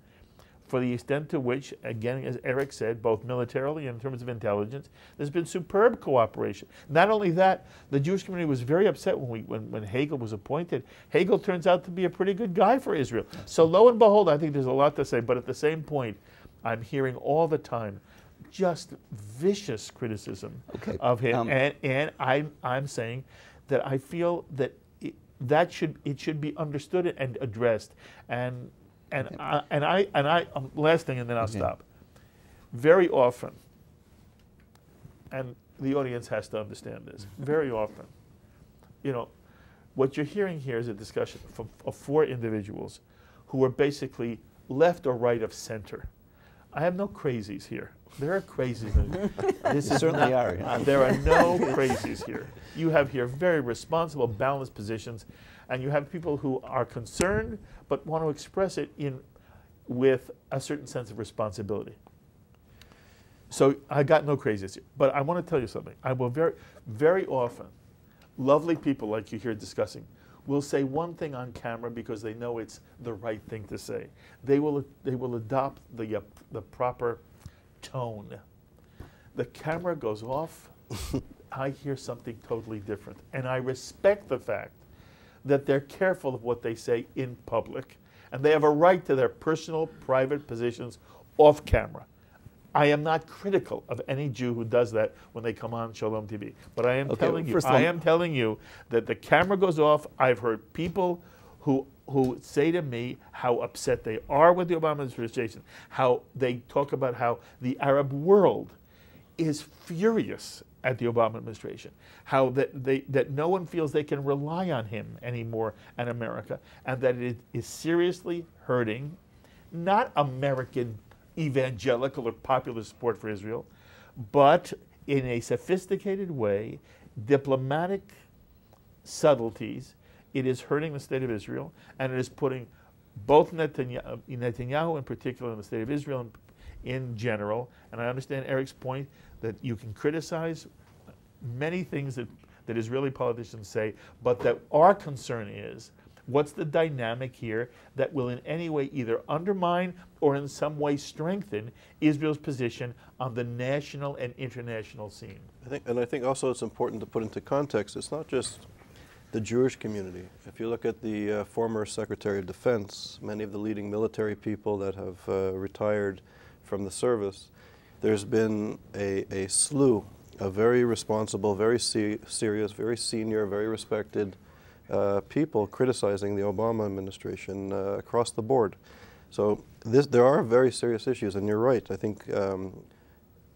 for the extent to which, again, as Eric said, both militarily and in terms of intelligence, there's been superb cooperation. Not only that, the Jewish community was very upset when, we, when, when Hagel was appointed. Hagel turns out to be a pretty good guy for Israel. So lo and behold, I think there's a lot to say. But at the same point, I'm hearing all the time just vicious criticism okay. of him. Um, and and I'm, I'm saying that I feel that it, that should it should be understood and addressed. And and. I, and I and I um, last thing, and then I'll okay. stop. Very often, and the audience has to understand this. Very often, you know, what you're hearing here is a discussion from, of four individuals who are basically left or right of center. I have no crazies here. There are crazies. this is certainly not, are. Yeah. Uh, there are no crazies here. You have here very responsible, balanced positions, and you have people who are concerned but want to express it in with a certain sense of responsibility. So I got no crazies here, but I want to tell you something. I will very, very often, lovely people like you here discussing will say one thing on camera because they know it's the right thing to say. They will, they will adopt the, uh, the proper tone. The camera goes off, I hear something totally different. And I respect the fact that they're careful of what they say in public and they have a right to their personal, private positions off camera. I am not critical of any Jew who does that when they come on Shalom TV. But I am Okay, telling you, I am telling you that the camera goes off. I've heard people who who say to me how upset they are with the Obama administration, how they talk about how the Arab world is furious at the Obama administration, how that, they, that no one feels they can rely on him anymore and America, and that it is seriously hurting not American evangelical or popular support for Israel, but in a sophisticated way, diplomatic subtleties, it is hurting the state of Israel, and it is putting both Netanyahu, Netanyahu in particular and the state of Israel in, in general, and I understand Eric's point that you can criticize many things that, that Israeli politicians say, but that our concern is what's the dynamic here that will in any way either undermine or in some way strengthen Israel's position on the national and international scene. I think, and I think also it's important to put into context. It's not just the Jewish community. If you look at the uh, former Secretary of Defense, many of the leading military people that have uh, retired from the service, there's been a, a slew of very responsible, very se- serious, very senior, very respected uh, people criticizing the Obama administration uh, across the board. So this, there are very serious issues, and you're right. I think um,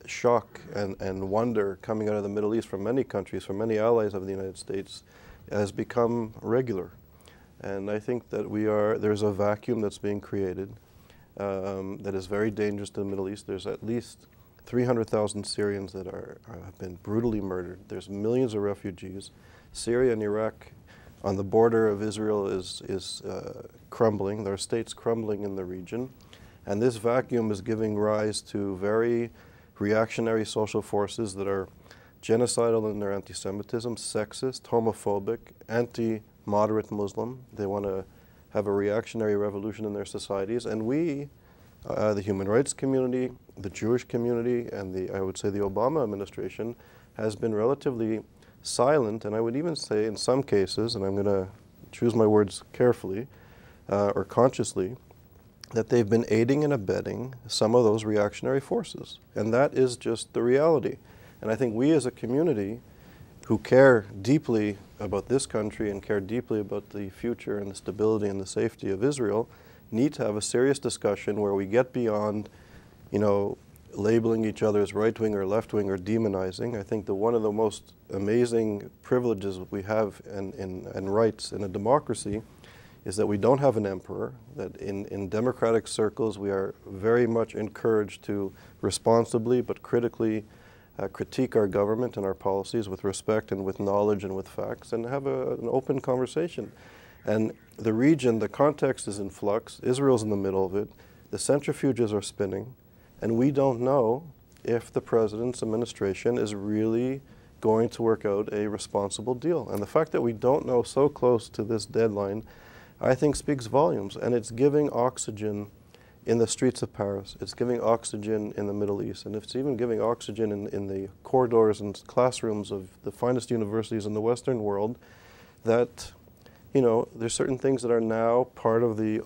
shock and, and wonder coming out of the Middle East from many countries, from many allies of the United States, has become regular. And I think that we are, there's a vacuum that's being created um, that is very dangerous to the Middle East. There's at least 300,000 Syrians that are, have been brutally murdered. There's millions of refugees. Syria and Iraq on the border of Israel is, is uh, crumbling. There are states crumbling in the region. And this vacuum is giving rise to very reactionary social forces that are genocidal in their anti Semitism, sexist, homophobic, anti moderate Muslim. They want to have a reactionary revolution in their societies. And we, uh, the human rights community, the Jewish community, and the, I would say the Obama administration, has been relatively silent, and I would even say in some cases, and I'm going to choose my words carefully uh, or consciously, that they've been aiding and abetting some of those reactionary forces. And that is just the reality. And I think we as a community who care deeply about this country and care deeply about the future and the stability and the safety of Israel need to have a serious discussion where we get beyond, you know, labeling each other as right wing or left wing or demonizing. I think that one of the most amazing privileges we have and, rights in a democracy is that we don't have an emperor, that in, in democratic circles we are very much encouraged to responsibly but critically uh, critique our government and our policies with respect and with knowledge and with facts and have a, an open conversation. And the region, the context is in flux, Israel's in the middle of it, the centrifuges are spinning, and we don't know if the president's administration is really going to work out a responsible deal. And the fact that we don't know so close to this deadline I think speaks volumes, and it's giving oxygen in the streets of Paris. It's giving oxygen in the Middle East, and it's even giving oxygen in, in the corridors and classrooms of the finest universities in the Western world. That, you know, there's certain things that are now part of the,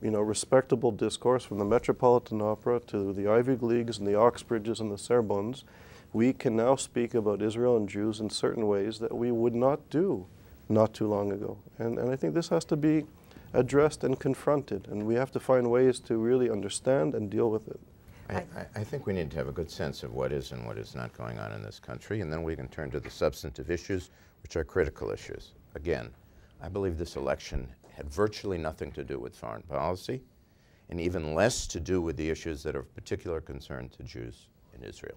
you know, respectable discourse from the Metropolitan Opera to the Ivy Leagues and the Oxbridges and the Sorbonnes. We can now speak about Israel and Jews in certain ways that we would not do not too long ago. And, and I think this has to be addressed and confronted, and we have to find ways to really understand and deal with it. I, I, I think we need to have a good sense of what is and what is not going on in this country, and then we can turn to the substantive issues, which are critical issues. Again, I believe this election had virtually nothing to do with foreign policy, and even less to do with the issues that are of particular concern to Jews in Israel.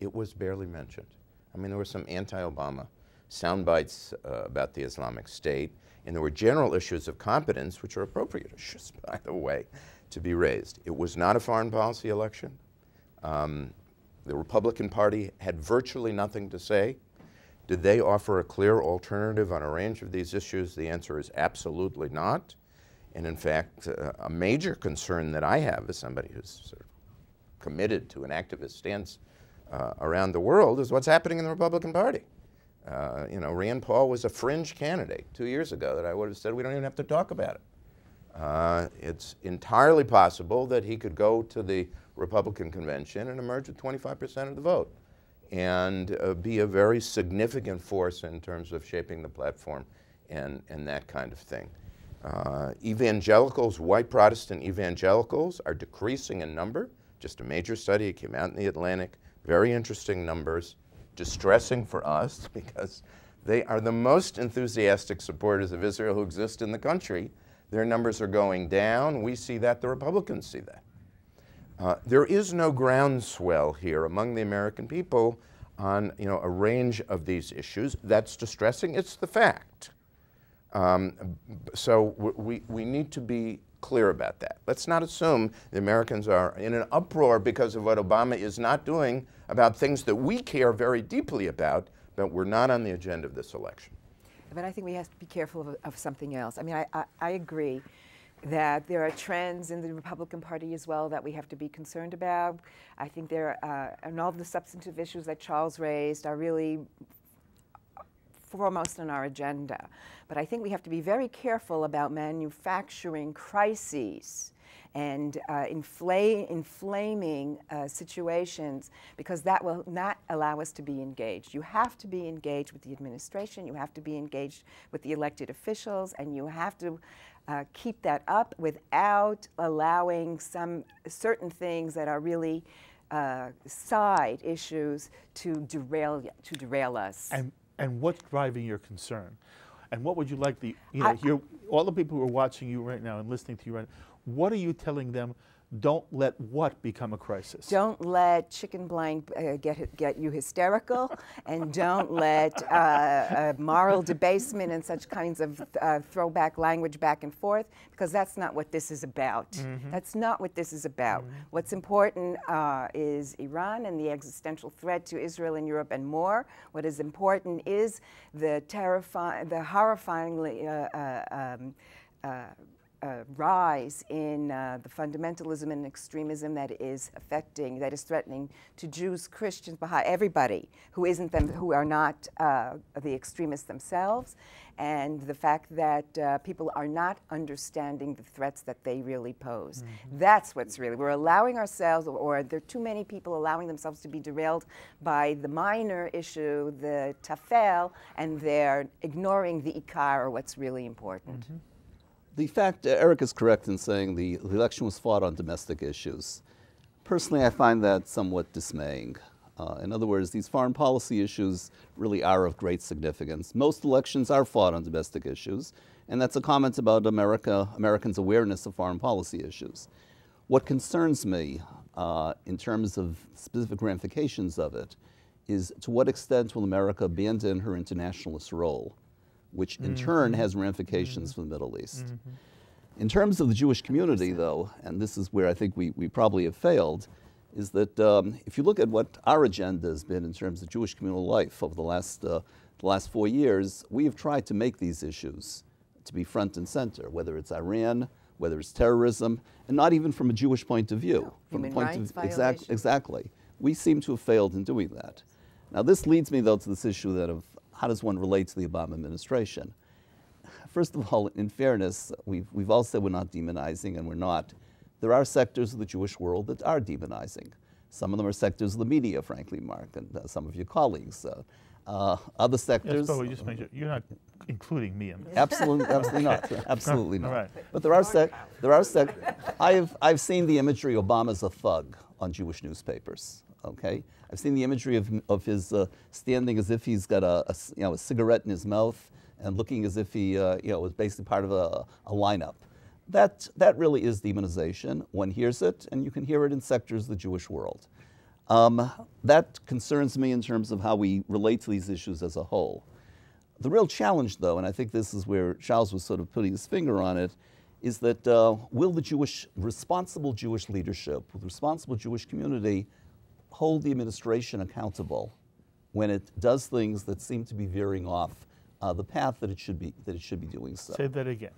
It was barely mentioned. I mean, there were some anti Obama sound bites uh, about the Islamic State, and there were general issues of competence, which are appropriate issues, by the way, to be raised. It was not a foreign policy election. Um, the Republican Party had virtually nothing to say. Did they offer a clear alternative on a range of these issues? The answer is absolutely not. And in fact, uh, a major concern that I have as somebody who's sort of committed to an activist stance uh, around the world is what's happening in the Republican Party. Uh, you know, Rand Paul was a fringe candidate two years ago that I would have said we don't even have to talk about it. Uh, it's entirely possible that he could go to the Republican convention and emerge with 25% of the vote and uh, be a very significant force in terms of shaping the platform and, and that kind of thing. Uh, evangelicals, white Protestant evangelicals, are decreasing in number. Just a major study, it came out in the Atlantic. Very interesting numbers, distressing for us because they are the most enthusiastic supporters of Israel who exist in the country. Their numbers are going down. We see that, the Republicans see that. Uh, there is no groundswell here among the American people on you know, a range of these issues. That's distressing. It's the fact. Um, so we, we need to be clear about that. Let's not assume the Americans are in an uproar because of what Obama is not doing about things that we care very deeply about, but we're not on the agenda of this election. But I think we have to be careful of, of something else. I mean, I, I, I agree that there are trends in the Republican Party as well that we have to be concerned about. I think there, uh, and all the substantive issues that Charles raised are really foremost on our agenda. But I think we have to be very careful about manufacturing crises and uh, inflame, inflaming uh, situations because that will not allow us to be engaged. You have to be engaged with the administration, you have to be engaged with the elected officials, and you have to uh, keep that up without allowing some certain things that are really uh, side issues to derail to derail us. And and what's driving your concern? And what would you like the you know I, all the people who are watching you right now and listening to you right now, what are you telling them don't let what become a crisis? Don't let chicken blind uh, get get you hysterical, and don't let uh, uh, moral debasement and such kinds of uh, throwback language back and forth, because that's not what this is about. Mm-hmm. That's not what this is about. Mm-hmm. What's important uh, is Iran and the existential threat to Israel and Europe and more. What is important is the terrifying, the horrifyingly. Uh, um, uh, rise in uh, the fundamentalism and extremism that is affecting, that is threatening to Jews, Christians, Baha'i, everybody who isn't them, who are not uh, the extremists themselves, and the fact that uh, people are not understanding the threats that they really pose. Mm-hmm. That's what's really, we're allowing ourselves, or there are too many people allowing themselves to be derailed by the minor issue, the tafel, and they're ignoring the ikar, or what's really important. Mm-hmm. The fact, uh, Eric is correct in saying the, the election was fought on domestic issues. Personally, I find that somewhat dismaying. Uh, in other words, these foreign policy issues really are of great significance. Most elections are fought on domestic issues, and that's a comment about America, Americans' awareness of foreign policy issues. What concerns me uh, in terms of specific ramifications of it is to what extent will America abandon her internationalist role? Which in mm-hmm. turn has ramifications mm-hmm. for the Middle East. Mm-hmm. In terms of the Jewish community, though, and this is where I think we, we probably have failed, is that um, if you look at what our agenda has been in terms of Jewish communal life over the last, uh, the last four years, we have tried to make these issues to be front and center, whether it's Iran, whether it's terrorism, and not even from a Jewish point of view. From Human point of exact, exactly. We seem to have failed in doing that. Now, this leads me, though, to this issue that of how does one relate to the Obama administration? First of all, in fairness, we've, we've all said we're not demonizing, and we're not. There are sectors of the Jewish world that are demonizing. Some of them are sectors of the media, frankly, Mark, and uh, some of your colleagues. Uh, uh, other sectors. Yes, but just make sure you're not including me in this. Absolutely, absolutely not. Absolutely not. Right. But there are sec- there are sec- I've I've seen the imagery Obama's a thug on Jewish newspapers. Okay, I've seen the imagery of, of his uh, standing as if he's got a, a, you know, a cigarette in his mouth and looking as if he uh, you know, was basically part of a, a lineup. That, that really is demonization. One hears it, and you can hear it in sectors of the Jewish world. Um, that concerns me in terms of how we relate to these issues as a whole. The real challenge, though, and I think this is where Charles was sort of putting his finger on it, is that uh, will the Jewish, responsible Jewish leadership, the responsible Jewish community, hold the administration accountable when it does things that seem to be veering off uh, the path that it should be that it should be doing so. Say that again.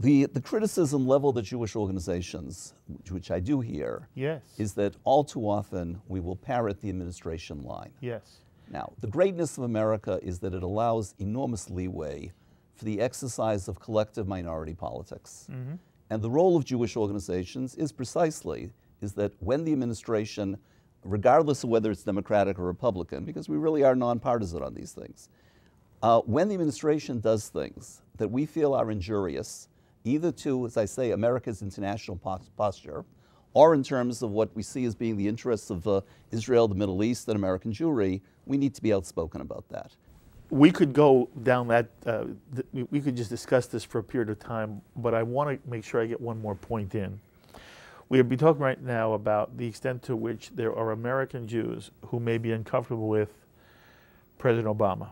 The, the criticism leveled at Jewish organizations, which, which I do hear, Yes. is that all too often we will parrot the administration line. Yes. Now, the greatness of America is that it allows enormous leeway for the exercise of collective minority politics. And the role of Jewish organizations is precisely is that when the administration, regardless of whether it's Democratic or Republican, because we really are nonpartisan on these things, uh, when the administration does things that we feel are injurious, either to, as I say, America's international posture, or in terms of what we see as being the interests of uh, Israel, the Middle East, and American Jewry, we need to be outspoken about that. we could go down that. Uh, th- we- we could just discuss this for a period of time, but I want to make sure I get one more point in. We have be talking right now about the extent to which there are American Jews who may be uncomfortable with President Obama.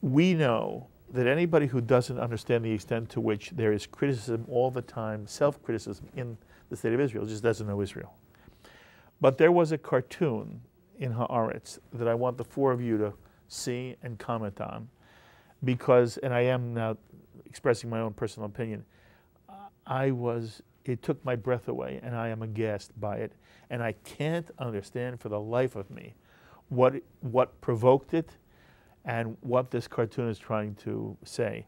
We know that anybody who doesn't understand the extent to which there is criticism all the time, self criticism in the state of Israel, just doesn't know Israel. But there was a cartoon in Haaretz that I want the four of you to see and comment on because, and I am now expressing my own personal opinion, I was, it took my breath away and I am aghast by it. And I can't understand for the life of me what, what provoked it and what this cartoon is trying to say.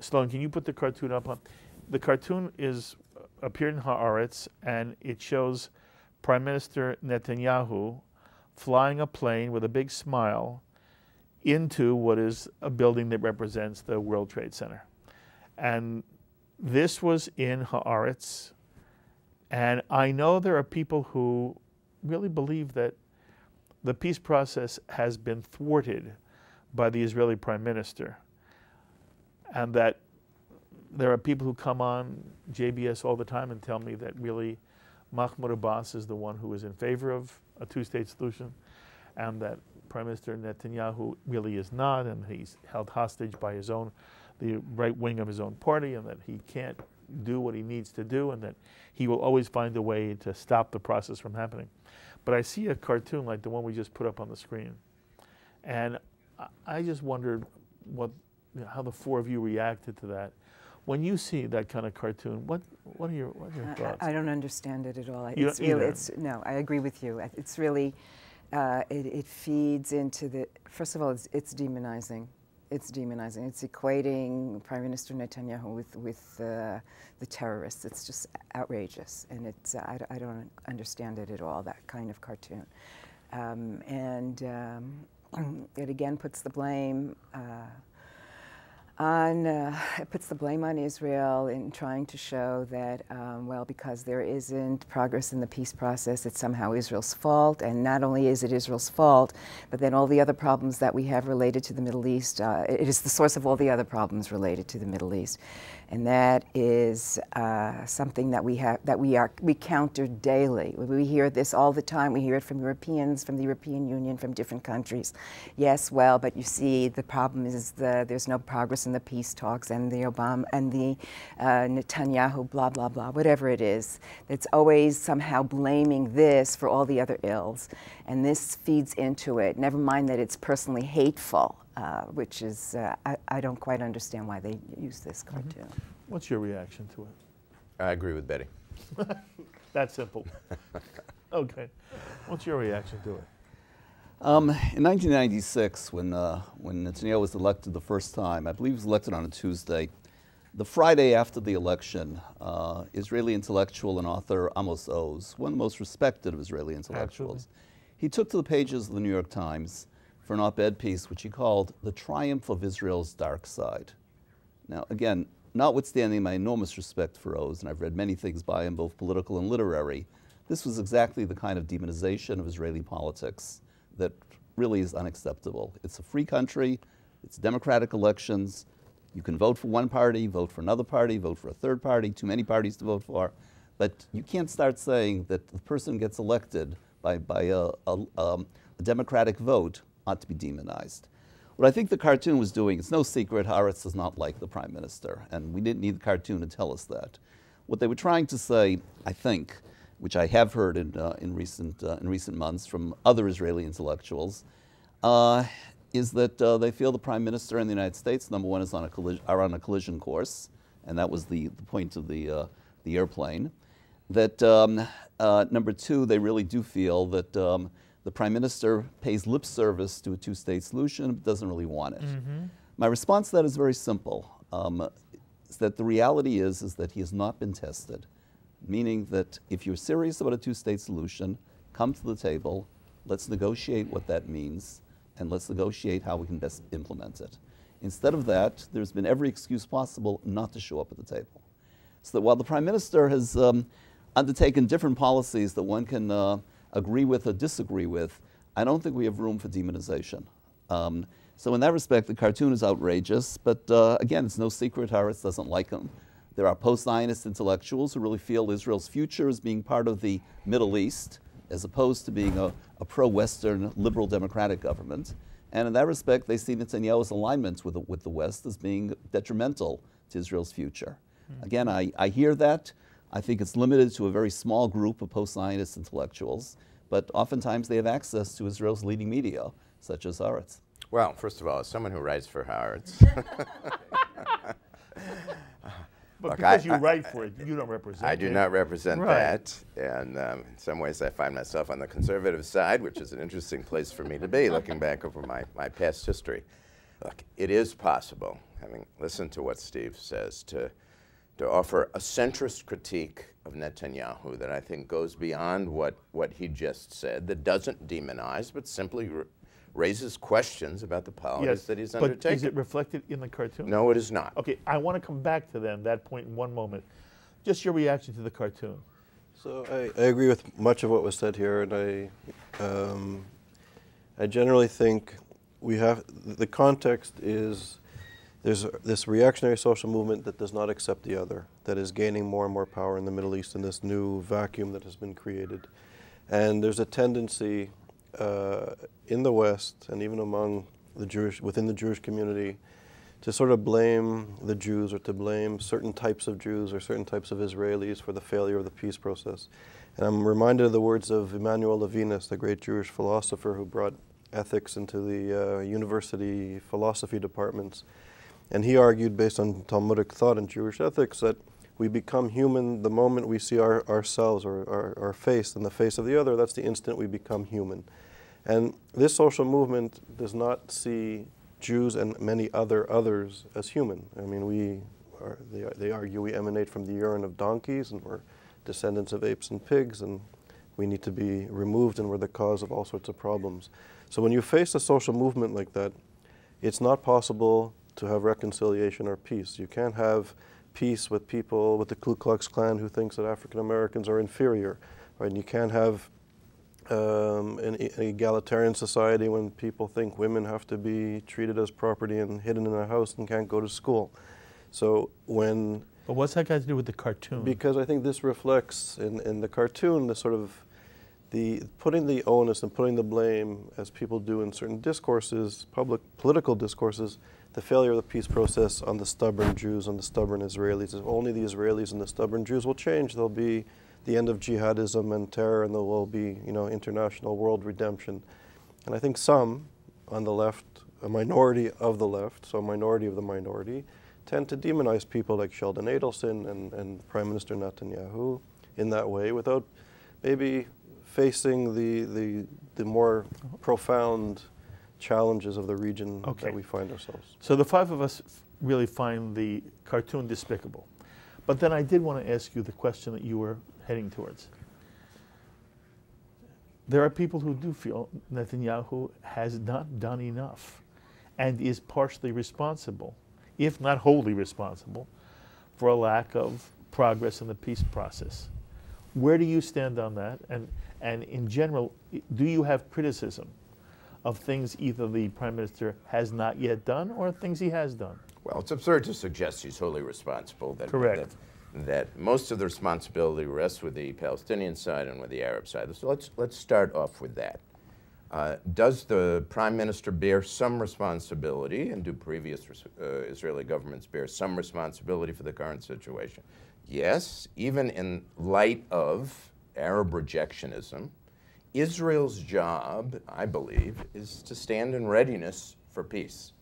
Sloan, can you put the cartoon up on? The cartoon is uh, appeared in Haaretz and it shows Prime Minister Netanyahu flying a plane with a big smile into what is a building that represents the World Trade Center. And this was in Haaretz. And I know there are people who really believe that the peace process has been thwarted by the Israeli prime minister. And that there are people who come on JBS all the time and tell me that really Mahmoud Abbas is the one who is in favor of a two state solution, and that Prime Minister Netanyahu really is not, and he's held hostage by his own, the right wing of his own party, and that he can't do what he needs to do, and that he will always find a way to stop the process from happening. But I see a cartoon like the one we just put up on the screen, and I- just wondered what, you know, how the four of you reacted to that. When you see that kind of cartoon, what what are your what are your thoughts? I, I don't understand it at all. You It's really, it's, no, I agree with you. It's really, uh, it, it feeds into the, first of all, it's, it's demonizing. It's demonizing. It's equating Prime Minister Netanyahu with, with uh, the terrorists. It's just outrageous. And it's, uh, I, I don't understand it at all, that kind of cartoon. Um, and um, it again puts the blame uh, on uh, it puts the blame on Israel in trying to show that um, well because there isn't progress in the peace process it's somehow Israel's fault. And not only is it Israel's fault but then all the other problems that we have related to the Middle East uh, it is the source of all the other problems related to the Middle East and that is uh, something that we have that we are we counter daily. We hear this all the time. We hear it from Europeans from the European Union from different countries. Yes well but you see the problem is the there's no progress in the peace talks and the Obama and the uh, Netanyahu blah blah blah whatever it is it's always somehow blaming this for all the other ills. And this feeds into it. Never mind that it's personally hateful uh, which is uh, I, I don't quite understand why they use this cartoon What's your reaction to it? I agree with Betty. That simple. okay. What's your reaction to it? Um, in 1996, when, uh, when Netanyahu was elected the first time, I believe he was elected on a Tuesday, the Friday after the election, uh, Israeli intellectual and author Amos Oz, one of the most respected of Israeli intellectuals, he took to the pages of the New York Times for an op ed piece which he called The Triumph of Israel's Dark Side. Now, again, notwithstanding my enormous respect for Oz, and I've read many things by him, both political and literary, this was exactly the kind of demonization of Israeli politics that really is unacceptable. It's a free country, it's democratic elections. You can vote for one party, vote for another party, vote for a third party, too many parties to vote for. But you can't start saying that the person gets elected by, by a, a, um, a democratic vote ought to be demonized. What I think the cartoon was doing, it's no secret Haaretz does not like the prime minister, and we didn't need the cartoon to tell us that. What they were trying to say, I think, which I have heard in, uh, in, recent, uh, in recent months from other Israeli intellectuals, uh, is that uh, they feel the Prime Minister and the United States, number one, is on a collision, are on a collision course, and that was the, the point of the, uh, the airplane. That um, uh, number two, they really do feel that um, the Prime Minister pays lip service to a two state solution, but doesn't really want it. Mm-hmm. My response to that is very simple. Um, is that the reality is, is that he has not been tested, meaning that if you're serious about a two state solution, come to the table, let's negotiate what that means, and let's negotiate how we can best implement it. Instead of that, there's been every excuse possible not to show up at the table. So that while the Prime Minister has um, undertaken different policies that one can uh, agree with or disagree with, I don't think we have room for demonization. Um, so in that respect, the cartoon is outrageous, but uh, again, it's no secret Haaretz doesn't like him. There are post-Zionist intellectuals who really feel Israel's future is being part of the Middle East, as opposed to being a, a pro-Western liberal democratic government. And in that respect, they see Netanyahu's alignment with the, with the West as being detrimental to Israel's future. Mm-hmm. Again, I, I hear that. I think it's limited to a very small group of post-Zionist intellectuals, but oftentimes they have access to Israel's leading media, such as Haaretz. Well, first of all, as someone who writes for Haaretz, but Look, because I, you I, write for it, you don't represent I do it. not represent right. that. And um, in some ways, I find myself on the conservative side, which is an interesting place for me to be, looking back over my, my past history. Look, it is possible, having listened to what Steve says, to to offer a centrist critique of Netanyahu that I think goes beyond what, what he just said, that doesn't demonize, but simply raises questions about the policies yes, that he's undertaking. But is it reflected in the cartoon? No, it is not. Okay, I want to come back to then, that point in one moment. Just your reaction to the cartoon. So I, I agree with much of what was said here, and I, um, I generally think we have, the context is there's this reactionary social movement that does not accept the other, that is gaining more and more power in the Middle East in this new vacuum that has been created. And there's a tendency uh, in the West and even among the Jewish, within the Jewish community, to sort of blame the Jews or to blame certain types of Jews or certain types of Israelis for the failure of the peace process. And I'm reminded of the words of Emmanuel Levinas, the great Jewish philosopher who brought ethics into the uh, university philosophy departments. And he argued, based on Talmudic thought and Jewish ethics, that we become human the moment we see our, ourselves or our, our face in the face of the other. That's the instant we become human. And this social movement does not see Jews and many other others as human. I mean, we are, they, they argue we emanate from the urine of donkeys and we're descendants of apes and pigs and we need to be removed and we're the cause of all sorts of problems. So when you face a social movement like that, it's not possible to have reconciliation or peace. You can't have peace with people with the Ku Klux Klan who thinks that African Americans are inferior, right? And you can't have um, an, an, egalitarian society when people think women have to be treated as property and hidden in a house and can't go to school. So when but what's that got to do with the cartoon? Because I think this reflects in, in the cartoon the sort of the putting the onus and putting the blame, as people do in certain discourses, public political discourses, the failure of the peace process on the stubborn Jews, on the stubborn Israelis. If only the Israelis and the stubborn Jews will change, there'll be the end of jihadism and terror, and there will be, you know, international world redemption. And I think some on the left, a minority of the left, so a minority of the minority, tend to demonize people like Sheldon Adelson and, and Prime Minister Netanyahu in that way without maybe facing the, the, the more profound challenges of the region okay. that we find ourselves. So the five of us really find the cartoon despicable. But then I did want to ask you the question that you were heading towards. There are people who do feel Netanyahu has not done enough and is partially responsible, if not wholly responsible, for a lack of progress in the peace process. Where do you stand on that? And, and in general, do you have criticism of things either the Prime Minister has not yet done or things he has done. Well, it's absurd to suggest he's wholly responsible. That, Correct. That, that most of the responsibility rests with the Palestinian side and with the Arab side. So let's, let's start off with that. Uh, does the Prime Minister bear some responsibility, and do previous uh, Israeli governments bear some responsibility for the current situation? Yes, even in light of Arab rejectionism. Israel's job, I believe, is to stand in readiness for peace.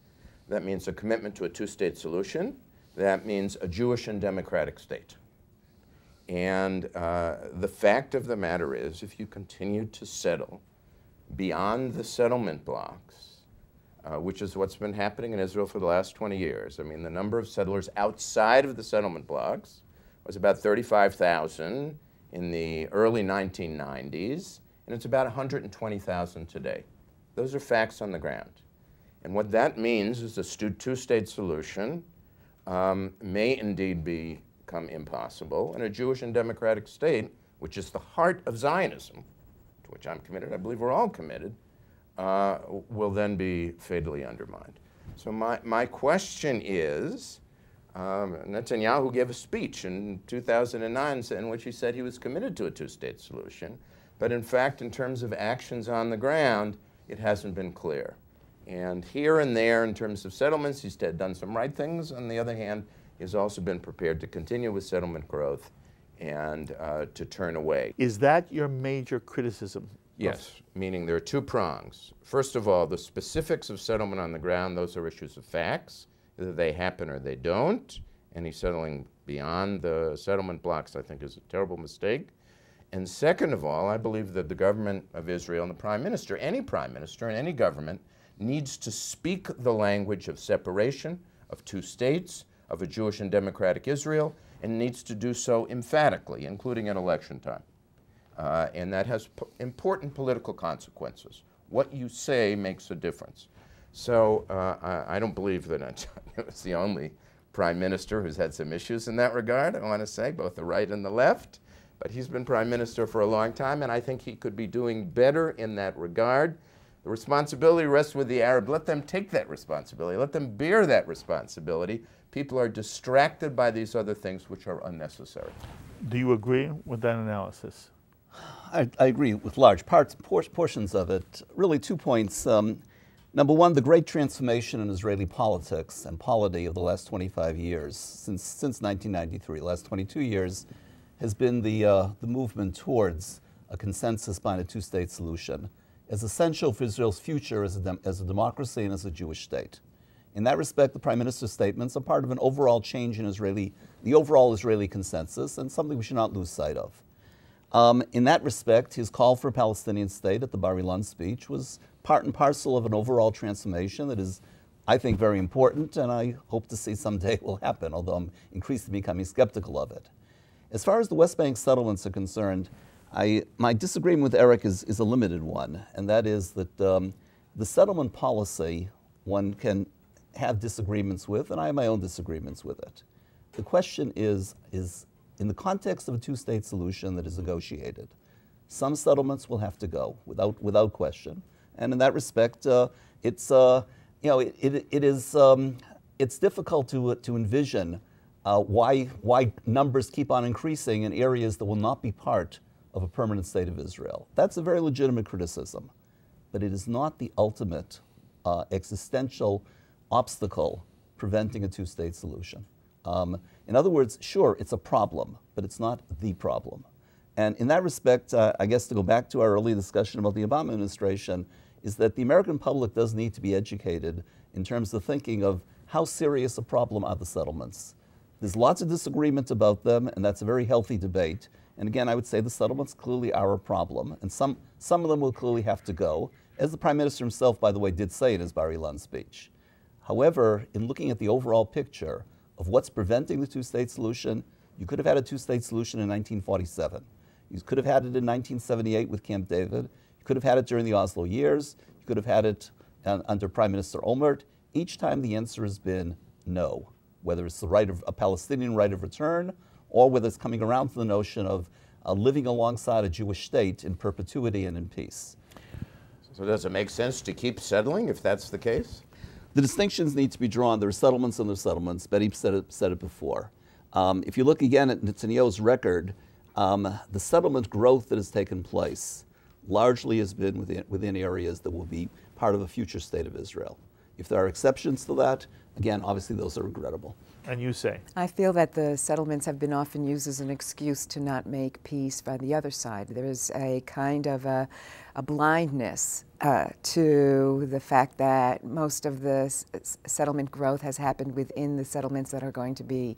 That means a commitment to a two state solution. That means a Jewish and democratic state. And uh, the fact of the matter is, if you continue to settle beyond the settlement blocks, uh, which is what's been happening in Israel for the last 20 years, I mean, the number of settlers outside of the settlement blocks was about 35,000 in the early 1990s, and it's about 120,000 today. Those are facts on the ground. And what that means is a two state solution um, may indeed become impossible, and a Jewish and democratic state, which is the heart of Zionism, to which I'm committed, I believe we're all committed, uh, will then be fatally undermined. So my, my question is, um, Netanyahu gave a speech in 2009 in which he said he was committed to a two-state solution, but in fact, in terms of actions on the ground, it hasn't been clear. And here and there, in terms of settlements, he's done some right things. On the other hand, he's also been prepared to continue with settlement growth and uh, to turn away. Is that your major criticism? Yes, meaning there are two prongs. First of all, the specifics of settlement on the ground, those are issues of facts. Either they happen or they don't. Any settling beyond the settlement blocks, I think, is a terrible mistake. And second of all, I believe that the government of Israel and the prime minister, any prime minister and any government, needs to speak the language of separation, of two states, of a Jewish and democratic Israel and needs to do so emphatically, including at election time. Uh, and that has important political consequences. What you say makes a difference. So uh, I, I, don't believe that is the only prime minister who's had some issues in that regard, I want to say, both the right and the left. But he's been prime minister for a long time, and I think he could be doing better in that regard. The responsibility rests with the Arab. Let them take that responsibility. Let them bear that responsibility people are distracted by these other things which are unnecessary. Do you agree with that analysis? I, I agree with large parts, portions of it. Really, two points. Um, number one, the great transformation in Israeli politics and polity of the last 25 years, since, since 1993, last 22 years, has been the, uh, the movement towards a consensus behind a two state solution as essential for Israel's future as a, as a democracy and as a Jewish state. In that respect, the Prime Minister's statements are part of an overall change in Israeli, the overall Israeli consensus, and something we should not lose sight of. Um, in that respect, his call for a Palestinian state at the Bar Ilan speech was part and parcel of an overall transformation that is, I think, very important, and I hope to see someday will happen, although I'm increasingly becoming skeptical of it. As far as the West Bank settlements are concerned, I, my disagreement with Eric is, is, a limited one, and that is that um, the settlement policy, one can have disagreements with, and I have my own disagreements with it. The question is, is in the context of a two-state solution that is negotiated, some settlements will have to go without, without question. And in that respect, uh, it's, uh, you know, it, it, it is, um, it's difficult to, uh, to envision uh, why, why numbers keep on increasing in areas that will not be part of a permanent state of Israel. That's a very legitimate criticism, but it is not the ultimate uh, existential obstacle preventing a two state solution. Um, in other words, sure, it's a problem, but it's not the problem. And in that respect, uh, I guess to go back to our earlier discussion about the Obama administration, is that the American public does need to be educated in terms of thinking of how serious a problem are the settlements. There's lots of disagreement about them, and that's a very healthy debate. And again, I would say the settlements clearly a problem, and some, some of them will clearly have to go, as the Prime Minister himself, by the way, did say in his Bar Ilan speech. However, in looking at the overall picture of what's preventing the two state solution, you could have had a two state solution in 1947. You could have had it in 1978 with Camp David. You could have had it during the Oslo years. You could have had it uh, under Prime Minister Olmert. Each time the answer has been no, whether it's the right of a Palestinian right of return or whether it's coming around to the notion of uh, living alongside a Jewish state in perpetuity and in peace. So, does it make sense to keep settling if that's the case? The distinctions need to be drawn. There are settlements and there are settlements. Betty said it, said it before. Um, if you look again at Netanyahu's record, um, the settlement growth that has taken place largely has been within, within areas that will be part of a future state of Israel. If there are exceptions to that, again, obviously those are regrettable. And you say? I feel that the settlements have been often used as an excuse to not make peace by the other side. There is a kind of a, a blindness uh, to the fact that most of the settlement growth has happened within the settlements that are going to be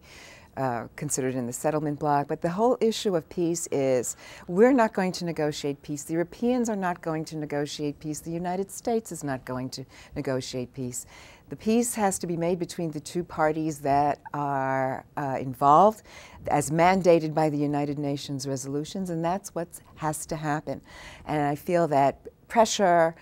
uh, considered in the settlement bloc. But the whole issue of peace is we're not going to negotiate peace. The Europeans are not going to negotiate peace. The United States is not going to negotiate peace. The peace has to be made between the two parties that are uh, involved as mandated by the United Nations resolutions, and that's what has to happen. And I feel that pressure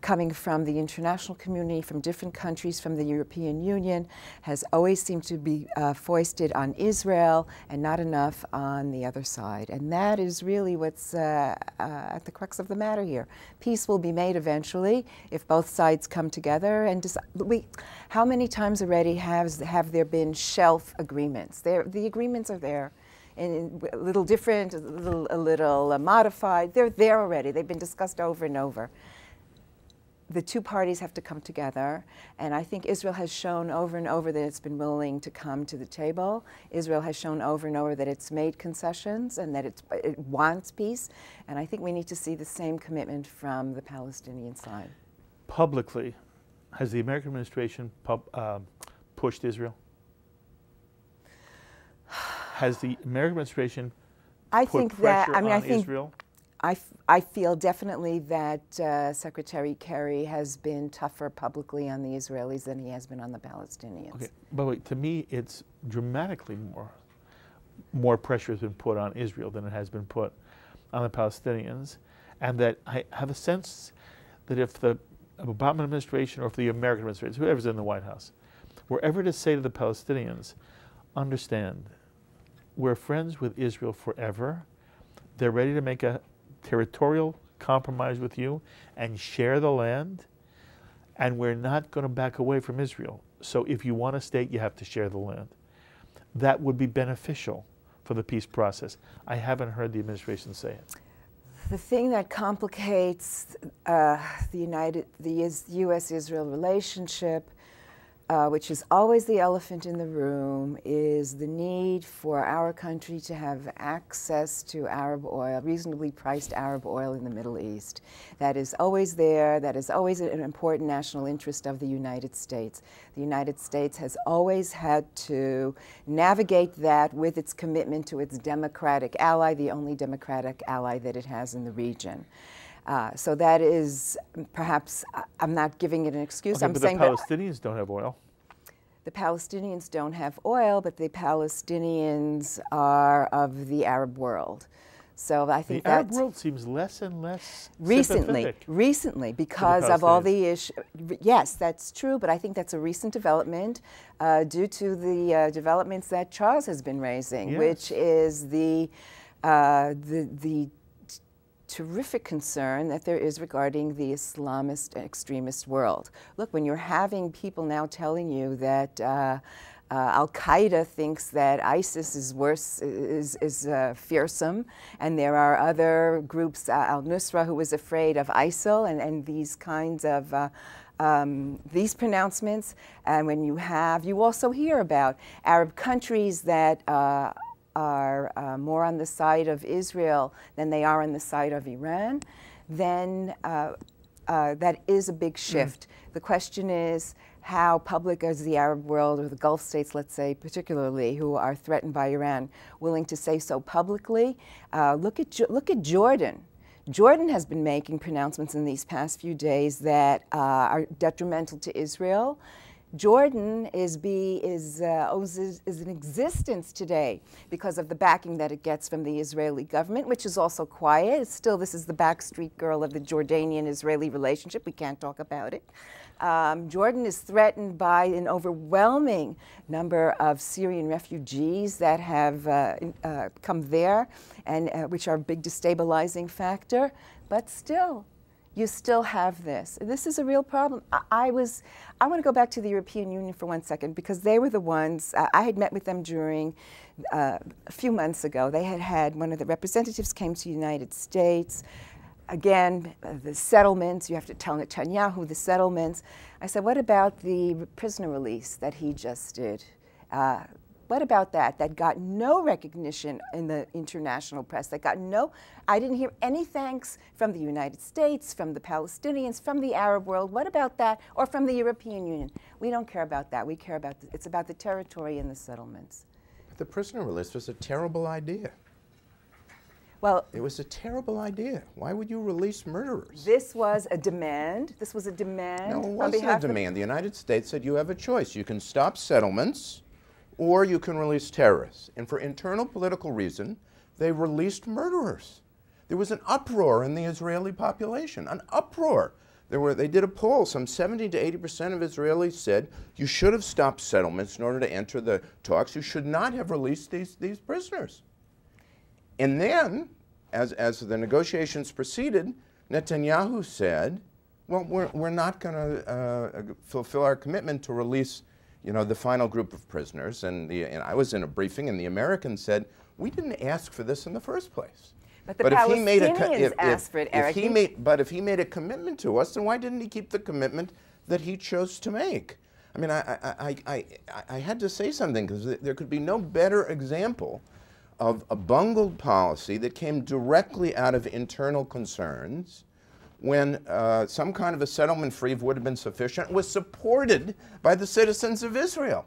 coming from the international community, from different countries, from the European Union, has always seemed to be uh, foisted on Israel and not enough on the other side. And that is really what's uh, uh, at the crux of the matter here. Peace will be made eventually if both sides come together and decide. We, how many times already has, have there been shelf agreements? There, the agreements are there a little different, a little, a little uh, modified. They're there already. They've been discussed over and over the two parties have to come together, and I think Israel has shown over and over that it's been willing to come to the table. Israel has shown over and over that it's made concessions and that it wants peace, and I think we need to see the same commitment from the Palestinian side. Publicly, has the American administration pub, uh, pushed Israel? Has the American administration I put think pressure that I mean on I think Israel? I, I feel definitely that uh, Secretary Kerry has been tougher publicly on the Israelis than he has been on the Palestinians. Okay, but wait, to me, it's dramatically more more pressure has been put on Israel than it has been put on the Palestinians, and that I have a sense that if the Obama administration or if the American administration, whoever's in the White House, were ever to say to the Palestinians, understand, we're friends with Israel forever. They're ready to make a territorial compromise with you and share the land, and we're not going to back away from Israel. So if you want a state, you have to share the land. That would be beneficial for the peace process. I haven't heard the administration say it. The thing that complicates uh, the United, the U.S.-Israel relationship uh, which is always the elephant in the room, is the need for our country to have access to Arab oil, reasonably priced Arab oil in the Middle East. That is always there. That is always an important national interest of the United States. The United States has always had to navigate that with its commitment to its democratic ally, the only democratic ally that it has in the region. Uh, so that is perhaps, I'm not giving it an excuse. Okay, I'm but saying the Palestinians don't have oil. The Palestinians don't have oil, but the Palestinians are of the Arab world. So I think the Arab world seems less and less recently, recently because of all the issues. Yes, that's true, but I think that's a recent development uh, due to the uh, developments that Charles has been raising, yes. which is the uh, the the terrific concern that there is regarding the Islamist extremist world. Look, when you're having people now telling you that uh, uh, Al Qaeda thinks that ISIS is worse, is, is uh, fearsome, and there are other groups, uh, Al Nusra, who is afraid of ISIL, and, and these kinds of uh, um, these pronouncements. And when you have, you also hear about Arab countries that uh, are uh, more on the side of Israel than they are on the side of Iran, then uh, uh, that is a big mm. shift. Mm. The question is how public is the Arab world or the Gulf states, let's say, particularly, who are threatened by Iran, willing to say so publicly? Uh, look, at, look at Jordan. Jordan has been making pronouncements in these past few days that uh, are detrimental to Israel. Jordan is, be, is, uh, is, is in existence today because of the backing that it gets from the Israeli government, which is also quiet. Still, this is the backstreet girl of the Jordanian-Israeli relationship. We can't talk about it. Um, Jordan is threatened by an overwhelming number of Syrian refugees that have uh, uh, come there, and uh, which are a big destabilizing factor. But still, you still have this. This is a real problem. I, I, was, I want to go back to the European Union for one second because they were the ones, uh, I had met with them during uh, a few months ago. They had had, one of the representatives came to the United States, again, uh, the settlements, you have to tell Netanyahu the settlements. I said, what about the prisoner release that he just did? Uh, what about that? That got no recognition in the international press. That got no, I didn't hear any thanks from the United States, from the Palestinians, from the Arab world. What about that? Or from the European Union. We don't care about that. We care about, the, it's about the territory and the settlements. The prisoner release was a terrible idea. Well, It was a terrible idea. Why would you release murderers? this was a demand. This was a demand No, it wasn't a demand. The United States said you have a choice. You can stop settlements or you can release terrorists. And for internal political reason, they released murderers. There was an uproar in the Israeli population, an uproar. There were, they did a poll. Some 70 to 80 percent of Israelis said you should have stopped settlements in order to enter the talks. You should not have released these, these prisoners. And then, as, as the negotiations proceeded, Netanyahu said, well, we're, we're not going to uh, fulfill our commitment to release, you know, the final group of prisoners. And, the, and I was in a briefing, and the Americans said, we didn't ask for this in the first place. But the if he made a Palestinians if- asked for it, if he made, but if he made a commitment to us, then why didn't he keep the commitment that he chose to make? I mean, I, I, I, I, I had to say something because there could be no better example of a bungled policy that came directly out of internal concerns when uh, some kind of a settlement free would have been sufficient was supported by the citizens of Israel.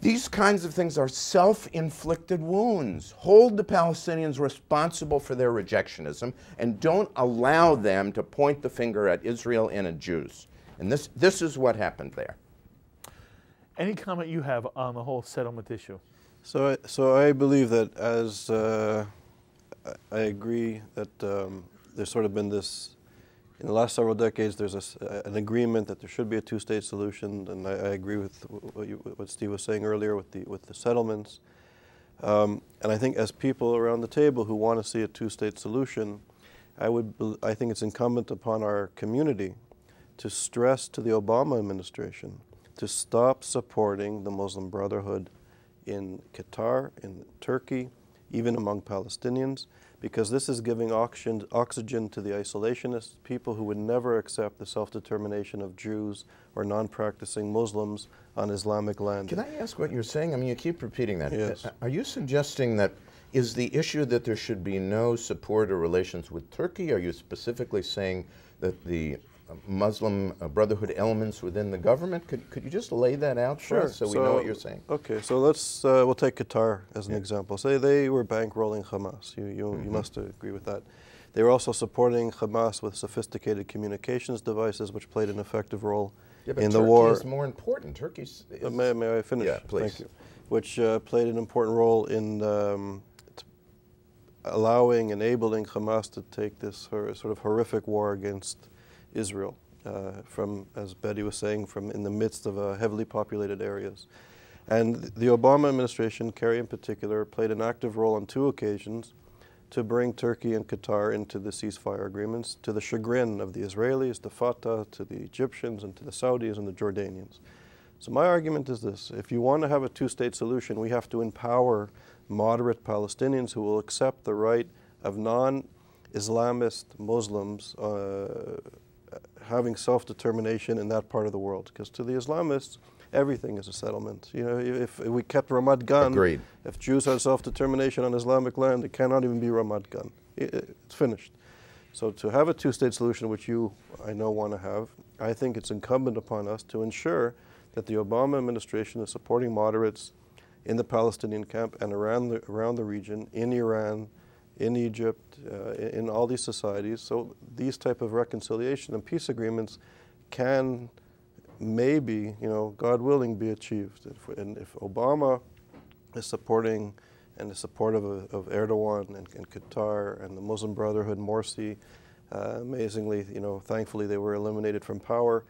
These kinds of things are self inflicted wounds. Hold the Palestinians responsible for their rejectionism and don't allow them to point the finger at Israel and at Jews. And this, this is what happened there. Any comment you have on the whole settlement issue? So, I, so I believe that as uh, I- I agree that um, there's sort of been this, in the last several decades, there's a s an agreement that there should be a two-state solution, and I, I agree with what, you, what Steve was saying earlier with the with the settlements. Um, and I think as people around the table who want to see a two-state solution, I would I think it's incumbent upon our community to stress to the Obama administration to stop supporting the Muslim Brotherhood in Qatar, in Turkey, even among Palestinians, because this is giving oxygen, oxygen to the isolationist people who would never accept the self determination of Jews or non practicing Muslims on Islamic land. Can I ask what you're saying? I mean, you keep repeating that. Yes. Uh, Are you suggesting that is the issue that there should be no support or relations with Turkey? Are you specifically saying that the Muslim uh, Brotherhood elements within the government? Could, could you just lay that out for us so, we know what you're saying? Okay, so let's uh, we'll take Qatar as an example. Say they were bankrolling Hamas. You you, Mm-hmm. you must agree with that. They were also supporting Hamas with sophisticated communications devices, which played an effective role Yeah, but in Turkey the war. Turkey is more important. Turkey's. Uh, may, may I finish? Yeah, please. Thank you. Which uh, played an important role in um, t- allowing, enabling Hamas to take this sort of horrific war against Israel uh, from, as Betty was saying, from in the midst of uh, heavily populated areas. And the Obama administration, Kerry in particular, played an active role on two occasions to bring Turkey and Qatar into the ceasefire agreements, to the chagrin of the Israelis, the Fatah, to the Egyptians, and to the Saudis and the Jordanians. So my argument is this: if you want to have a two-state solution, we have to empower moderate Palestinians who will accept the right of non-Islamist Muslims uh, having self-determination in that part of the world. Because to the Islamists, everything is a settlement. You know, if, if we kept Ramat Gan, Agreed. if Jews had self-determination on Islamic land, it cannot even be Ramat Gan. I- i- It's finished. So to have a two-state solution, which you, I know, want to have, I think it's incumbent upon us to ensure that the Obama administration is supporting moderates in the Palestinian camp and around the, around the region, in Iran, in Egypt, uh, in, all these societies. So these type of reconciliation and peace agreements can maybe, you know, God willing, be achieved. If, and if Obama is supporting and is supportive of, of Erdogan and, and Qatar and the Muslim Brotherhood, Morsi, uh, amazingly, you know, thankfully they were eliminated from power.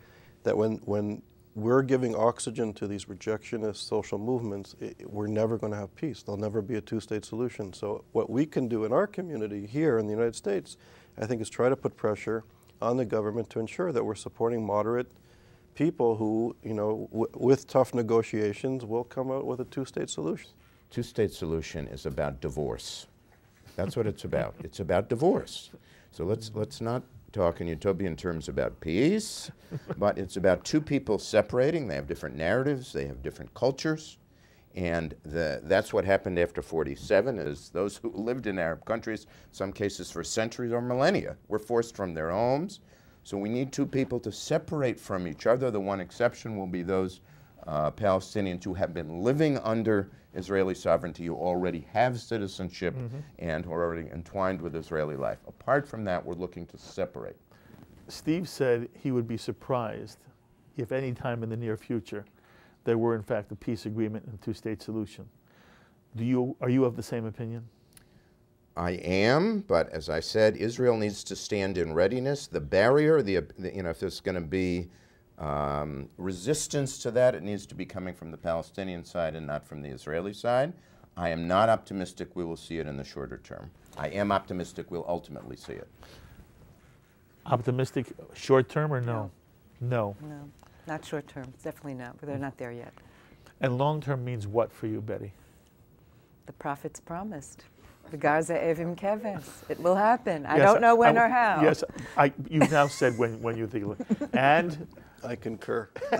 That when when we're giving oxygen to these rejectionist social movements, i we're never going to have peace. There'll never be a two-state solution. So what we can do in our community here in the United States, I think, is try to put pressure on the government to ensure that we're supporting moderate people who, you know, with tough negotiations, will come out with a two-state solution. Two state solution is about divorce. That's what it's about. It's about divorce. So let's let's not talk in utopian terms about peace, but it's about two people separating. They have different narratives. They have different cultures. And the, that's what happened after 47 is those who lived in Arab countries, some cases for centuries or millennia, were forced from their homes. So we need two people to separate from each other. The one exception will be those uh, Palestinians who have been living under Israeli sovereignty, who already have citizenship Mm-hmm. and who are already entwined with Israeli life. Apart from that, we're looking to separate. Steve said he would be surprised if any time in the near future there were in fact a peace agreement and two-state solution. Do you are you of the same opinion? I am, but as I said, Israel needs to stand in readiness. The barrier, the, the you know, if there's going to be um, resistance to that, it needs to be coming from the Palestinian side and not from the Israeli side. I am not optimistic we will see it in the shorter term. I am optimistic we'll ultimately see it. Optimistic short term or no? No. No, not short term. Definitely not. But they're not there yet. And long term means what for you, Betty? The prophets promised. The Gaza Evim Keves. It will happen. I Yes, don't know when I- or how. Yes, I, you've now said when, when you think. And I concur.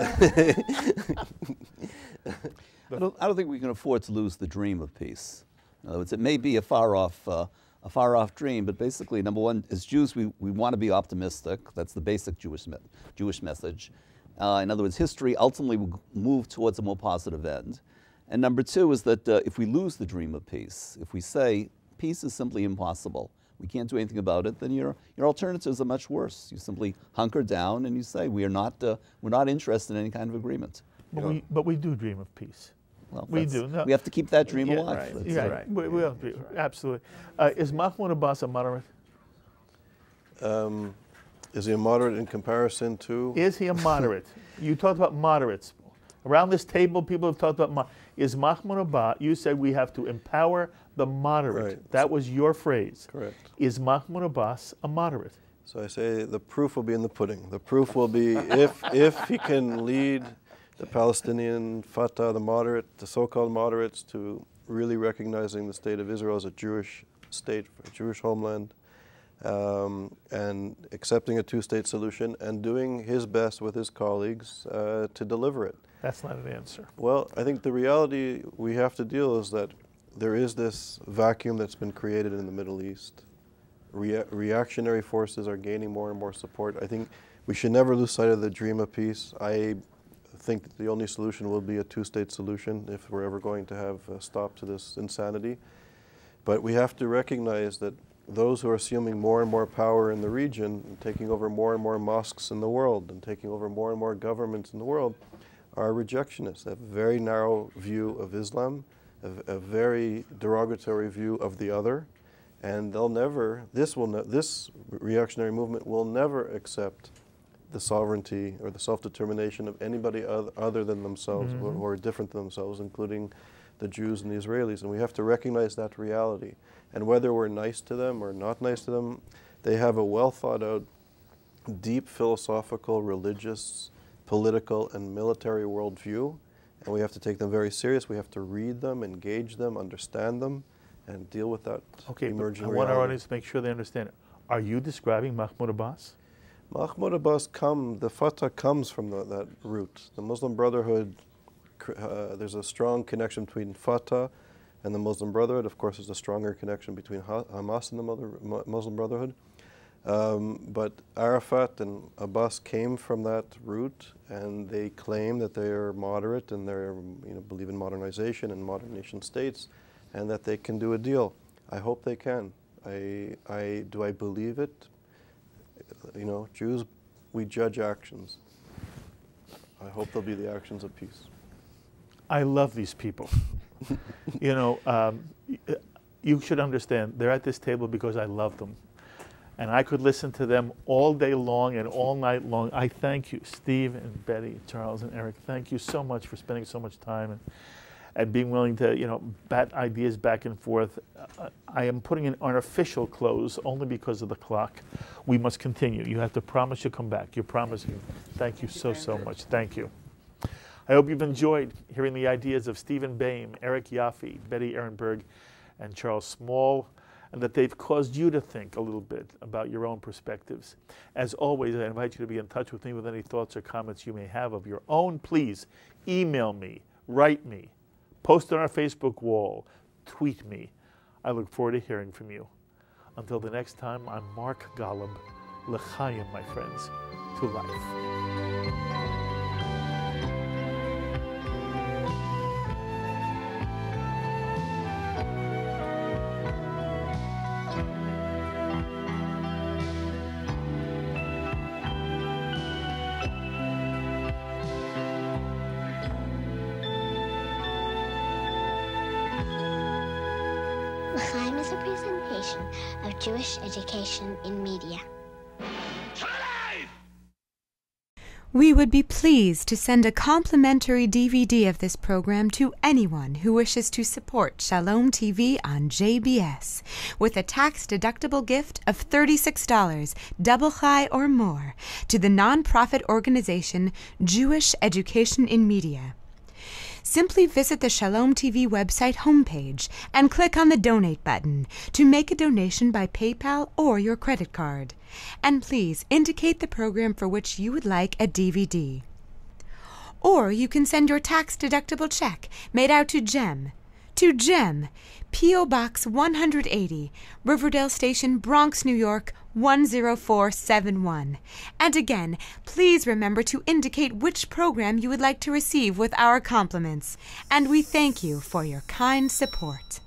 I don't, I don't think we can afford to lose the dream of peace. In other words, it may be a far off, uh, a far off dream, but basically, number one, as Jews, we, we want to be optimistic. That's the basic Jewish, me- Jewish message. Uh, in other words, history ultimately will move towards a more positive end. And number two is that uh, if we lose the dream of peace, if we say peace is simply impossible, we can't do anything about it, then your, your alternatives are much worse. You simply hunker down and you say, we are not, uh, we're not interested in any kind of agreement. but we, but we do dream of peace. Well, We do, no. We have to keep that dream Yeah, alive. right. That's Yeah, right. We, we have to be- absolutely. Uh, is Mahmoud Abbas a moderate? Um, is he a moderate in comparison to? Is he a moderate? you talked about moderates. Around this table, people have talked about. Mo- is Mahmoud Abbas? You said we have to empower the moderate. Right. That was your phrase. Correct. Is Mahmoud Abbas a moderate? So I say the proof will be in the pudding. The proof will be if if he can lead the Palestinian Fatah, the moderate, the so-called moderates, to really recognizing the state of Israel as a Jewish state, a Jewish homeland, um, and accepting a two-state solution, and doing his best with his colleagues uh, to deliver it. That's not an answer. Well, I think the reality we have to deal is that there is this vacuum that's been created in the Middle East. Rea- reactionary forces are gaining more and more support. I think we should never lose sight of the dream of peace. I think the only solution will be a two state solution if we're ever going to have a stop to this insanity. But we have to recognize that those who are assuming more and more power in the region, and taking over more and more mosques in the world, and taking over more and more governments in the world, are rejectionists. They have a very narrow view of Islam, a, a very derogatory view of the other, and they'll never. This will. Ne- this reactionary movement will never accept the sovereignty or the self-determination of anybody oth- other than themselves, who- who are different than themselves, including the Jews and the Israelis. And we have to recognize that reality. And whether we're nice to them or not nice to them, they have a well thought out, deep philosophical, religious, political, and military worldview. And we have to take them very serious. We have to read them, engage them, understand them, and deal with that Okay, emerging I want our audience to make sure they understand. Are you describing Mahmoud Abbas? Mahmoud Abbas come, the Fatah comes from the, that root. The Muslim Brotherhood, uh, there's a strong connection between Fatah and the Muslim Brotherhood. Of course, there's a stronger connection between Hamas and the Mother, Muslim Brotherhood. Um, but Arafat and Abbas came from that route, and they claim that they are moderate and they you know, believe in modernization and modern nation states, and that they can do a deal. I hope they can. I, I, do I believe it? you know, Jews, we judge actions. I hope they'll be the actions of peace. I love these people. you know, um, you should understand they're at this table because I love them. And I could listen to them all day long and all night long. I thank you, Steve and Betty, Charles and Eric. Thank you so much for spending so much time and, and being willing to, you know, bat ideas back and forth. Uh, I am putting an artificial close only because of the clock. We must continue. You have to promise you'll come back. You're promising. Thank you so, so much. Thank you. I hope you've enjoyed hearing the ideas of Steven Bayme, Eric Yoffie, Betty Ehrenberg, and Charles Small. And that they've caused you to think a little bit about your own perspectives. As always, I invite you to be in touch with me with any thoughts or comments you may have of your own. Please email me, write me, post on our Facebook wall, tweet me. I look forward to hearing from you. Until the next time, I'm Mark Golub. L'chaim, my friends, to life. Would be pleased to send a complimentary DVD of this program to anyone who wishes to support Shalom TV on JBS with a tax deductible gift of $36, double chai or more, to the nonprofit organization Jewish Education in Media. Simply visit the Shalom TV website homepage and click on the donate button to make a donation by PayPal or your credit card. And please indicate the program for which you would like a DVD. Or you can send your tax deductible check made out to GEM. To GEM, P.O. Box 180, Riverdale Station, Bronx, New York 10471. And again, please remember to indicate which program you would like to receive with our compliments. And we thank you for your kind support.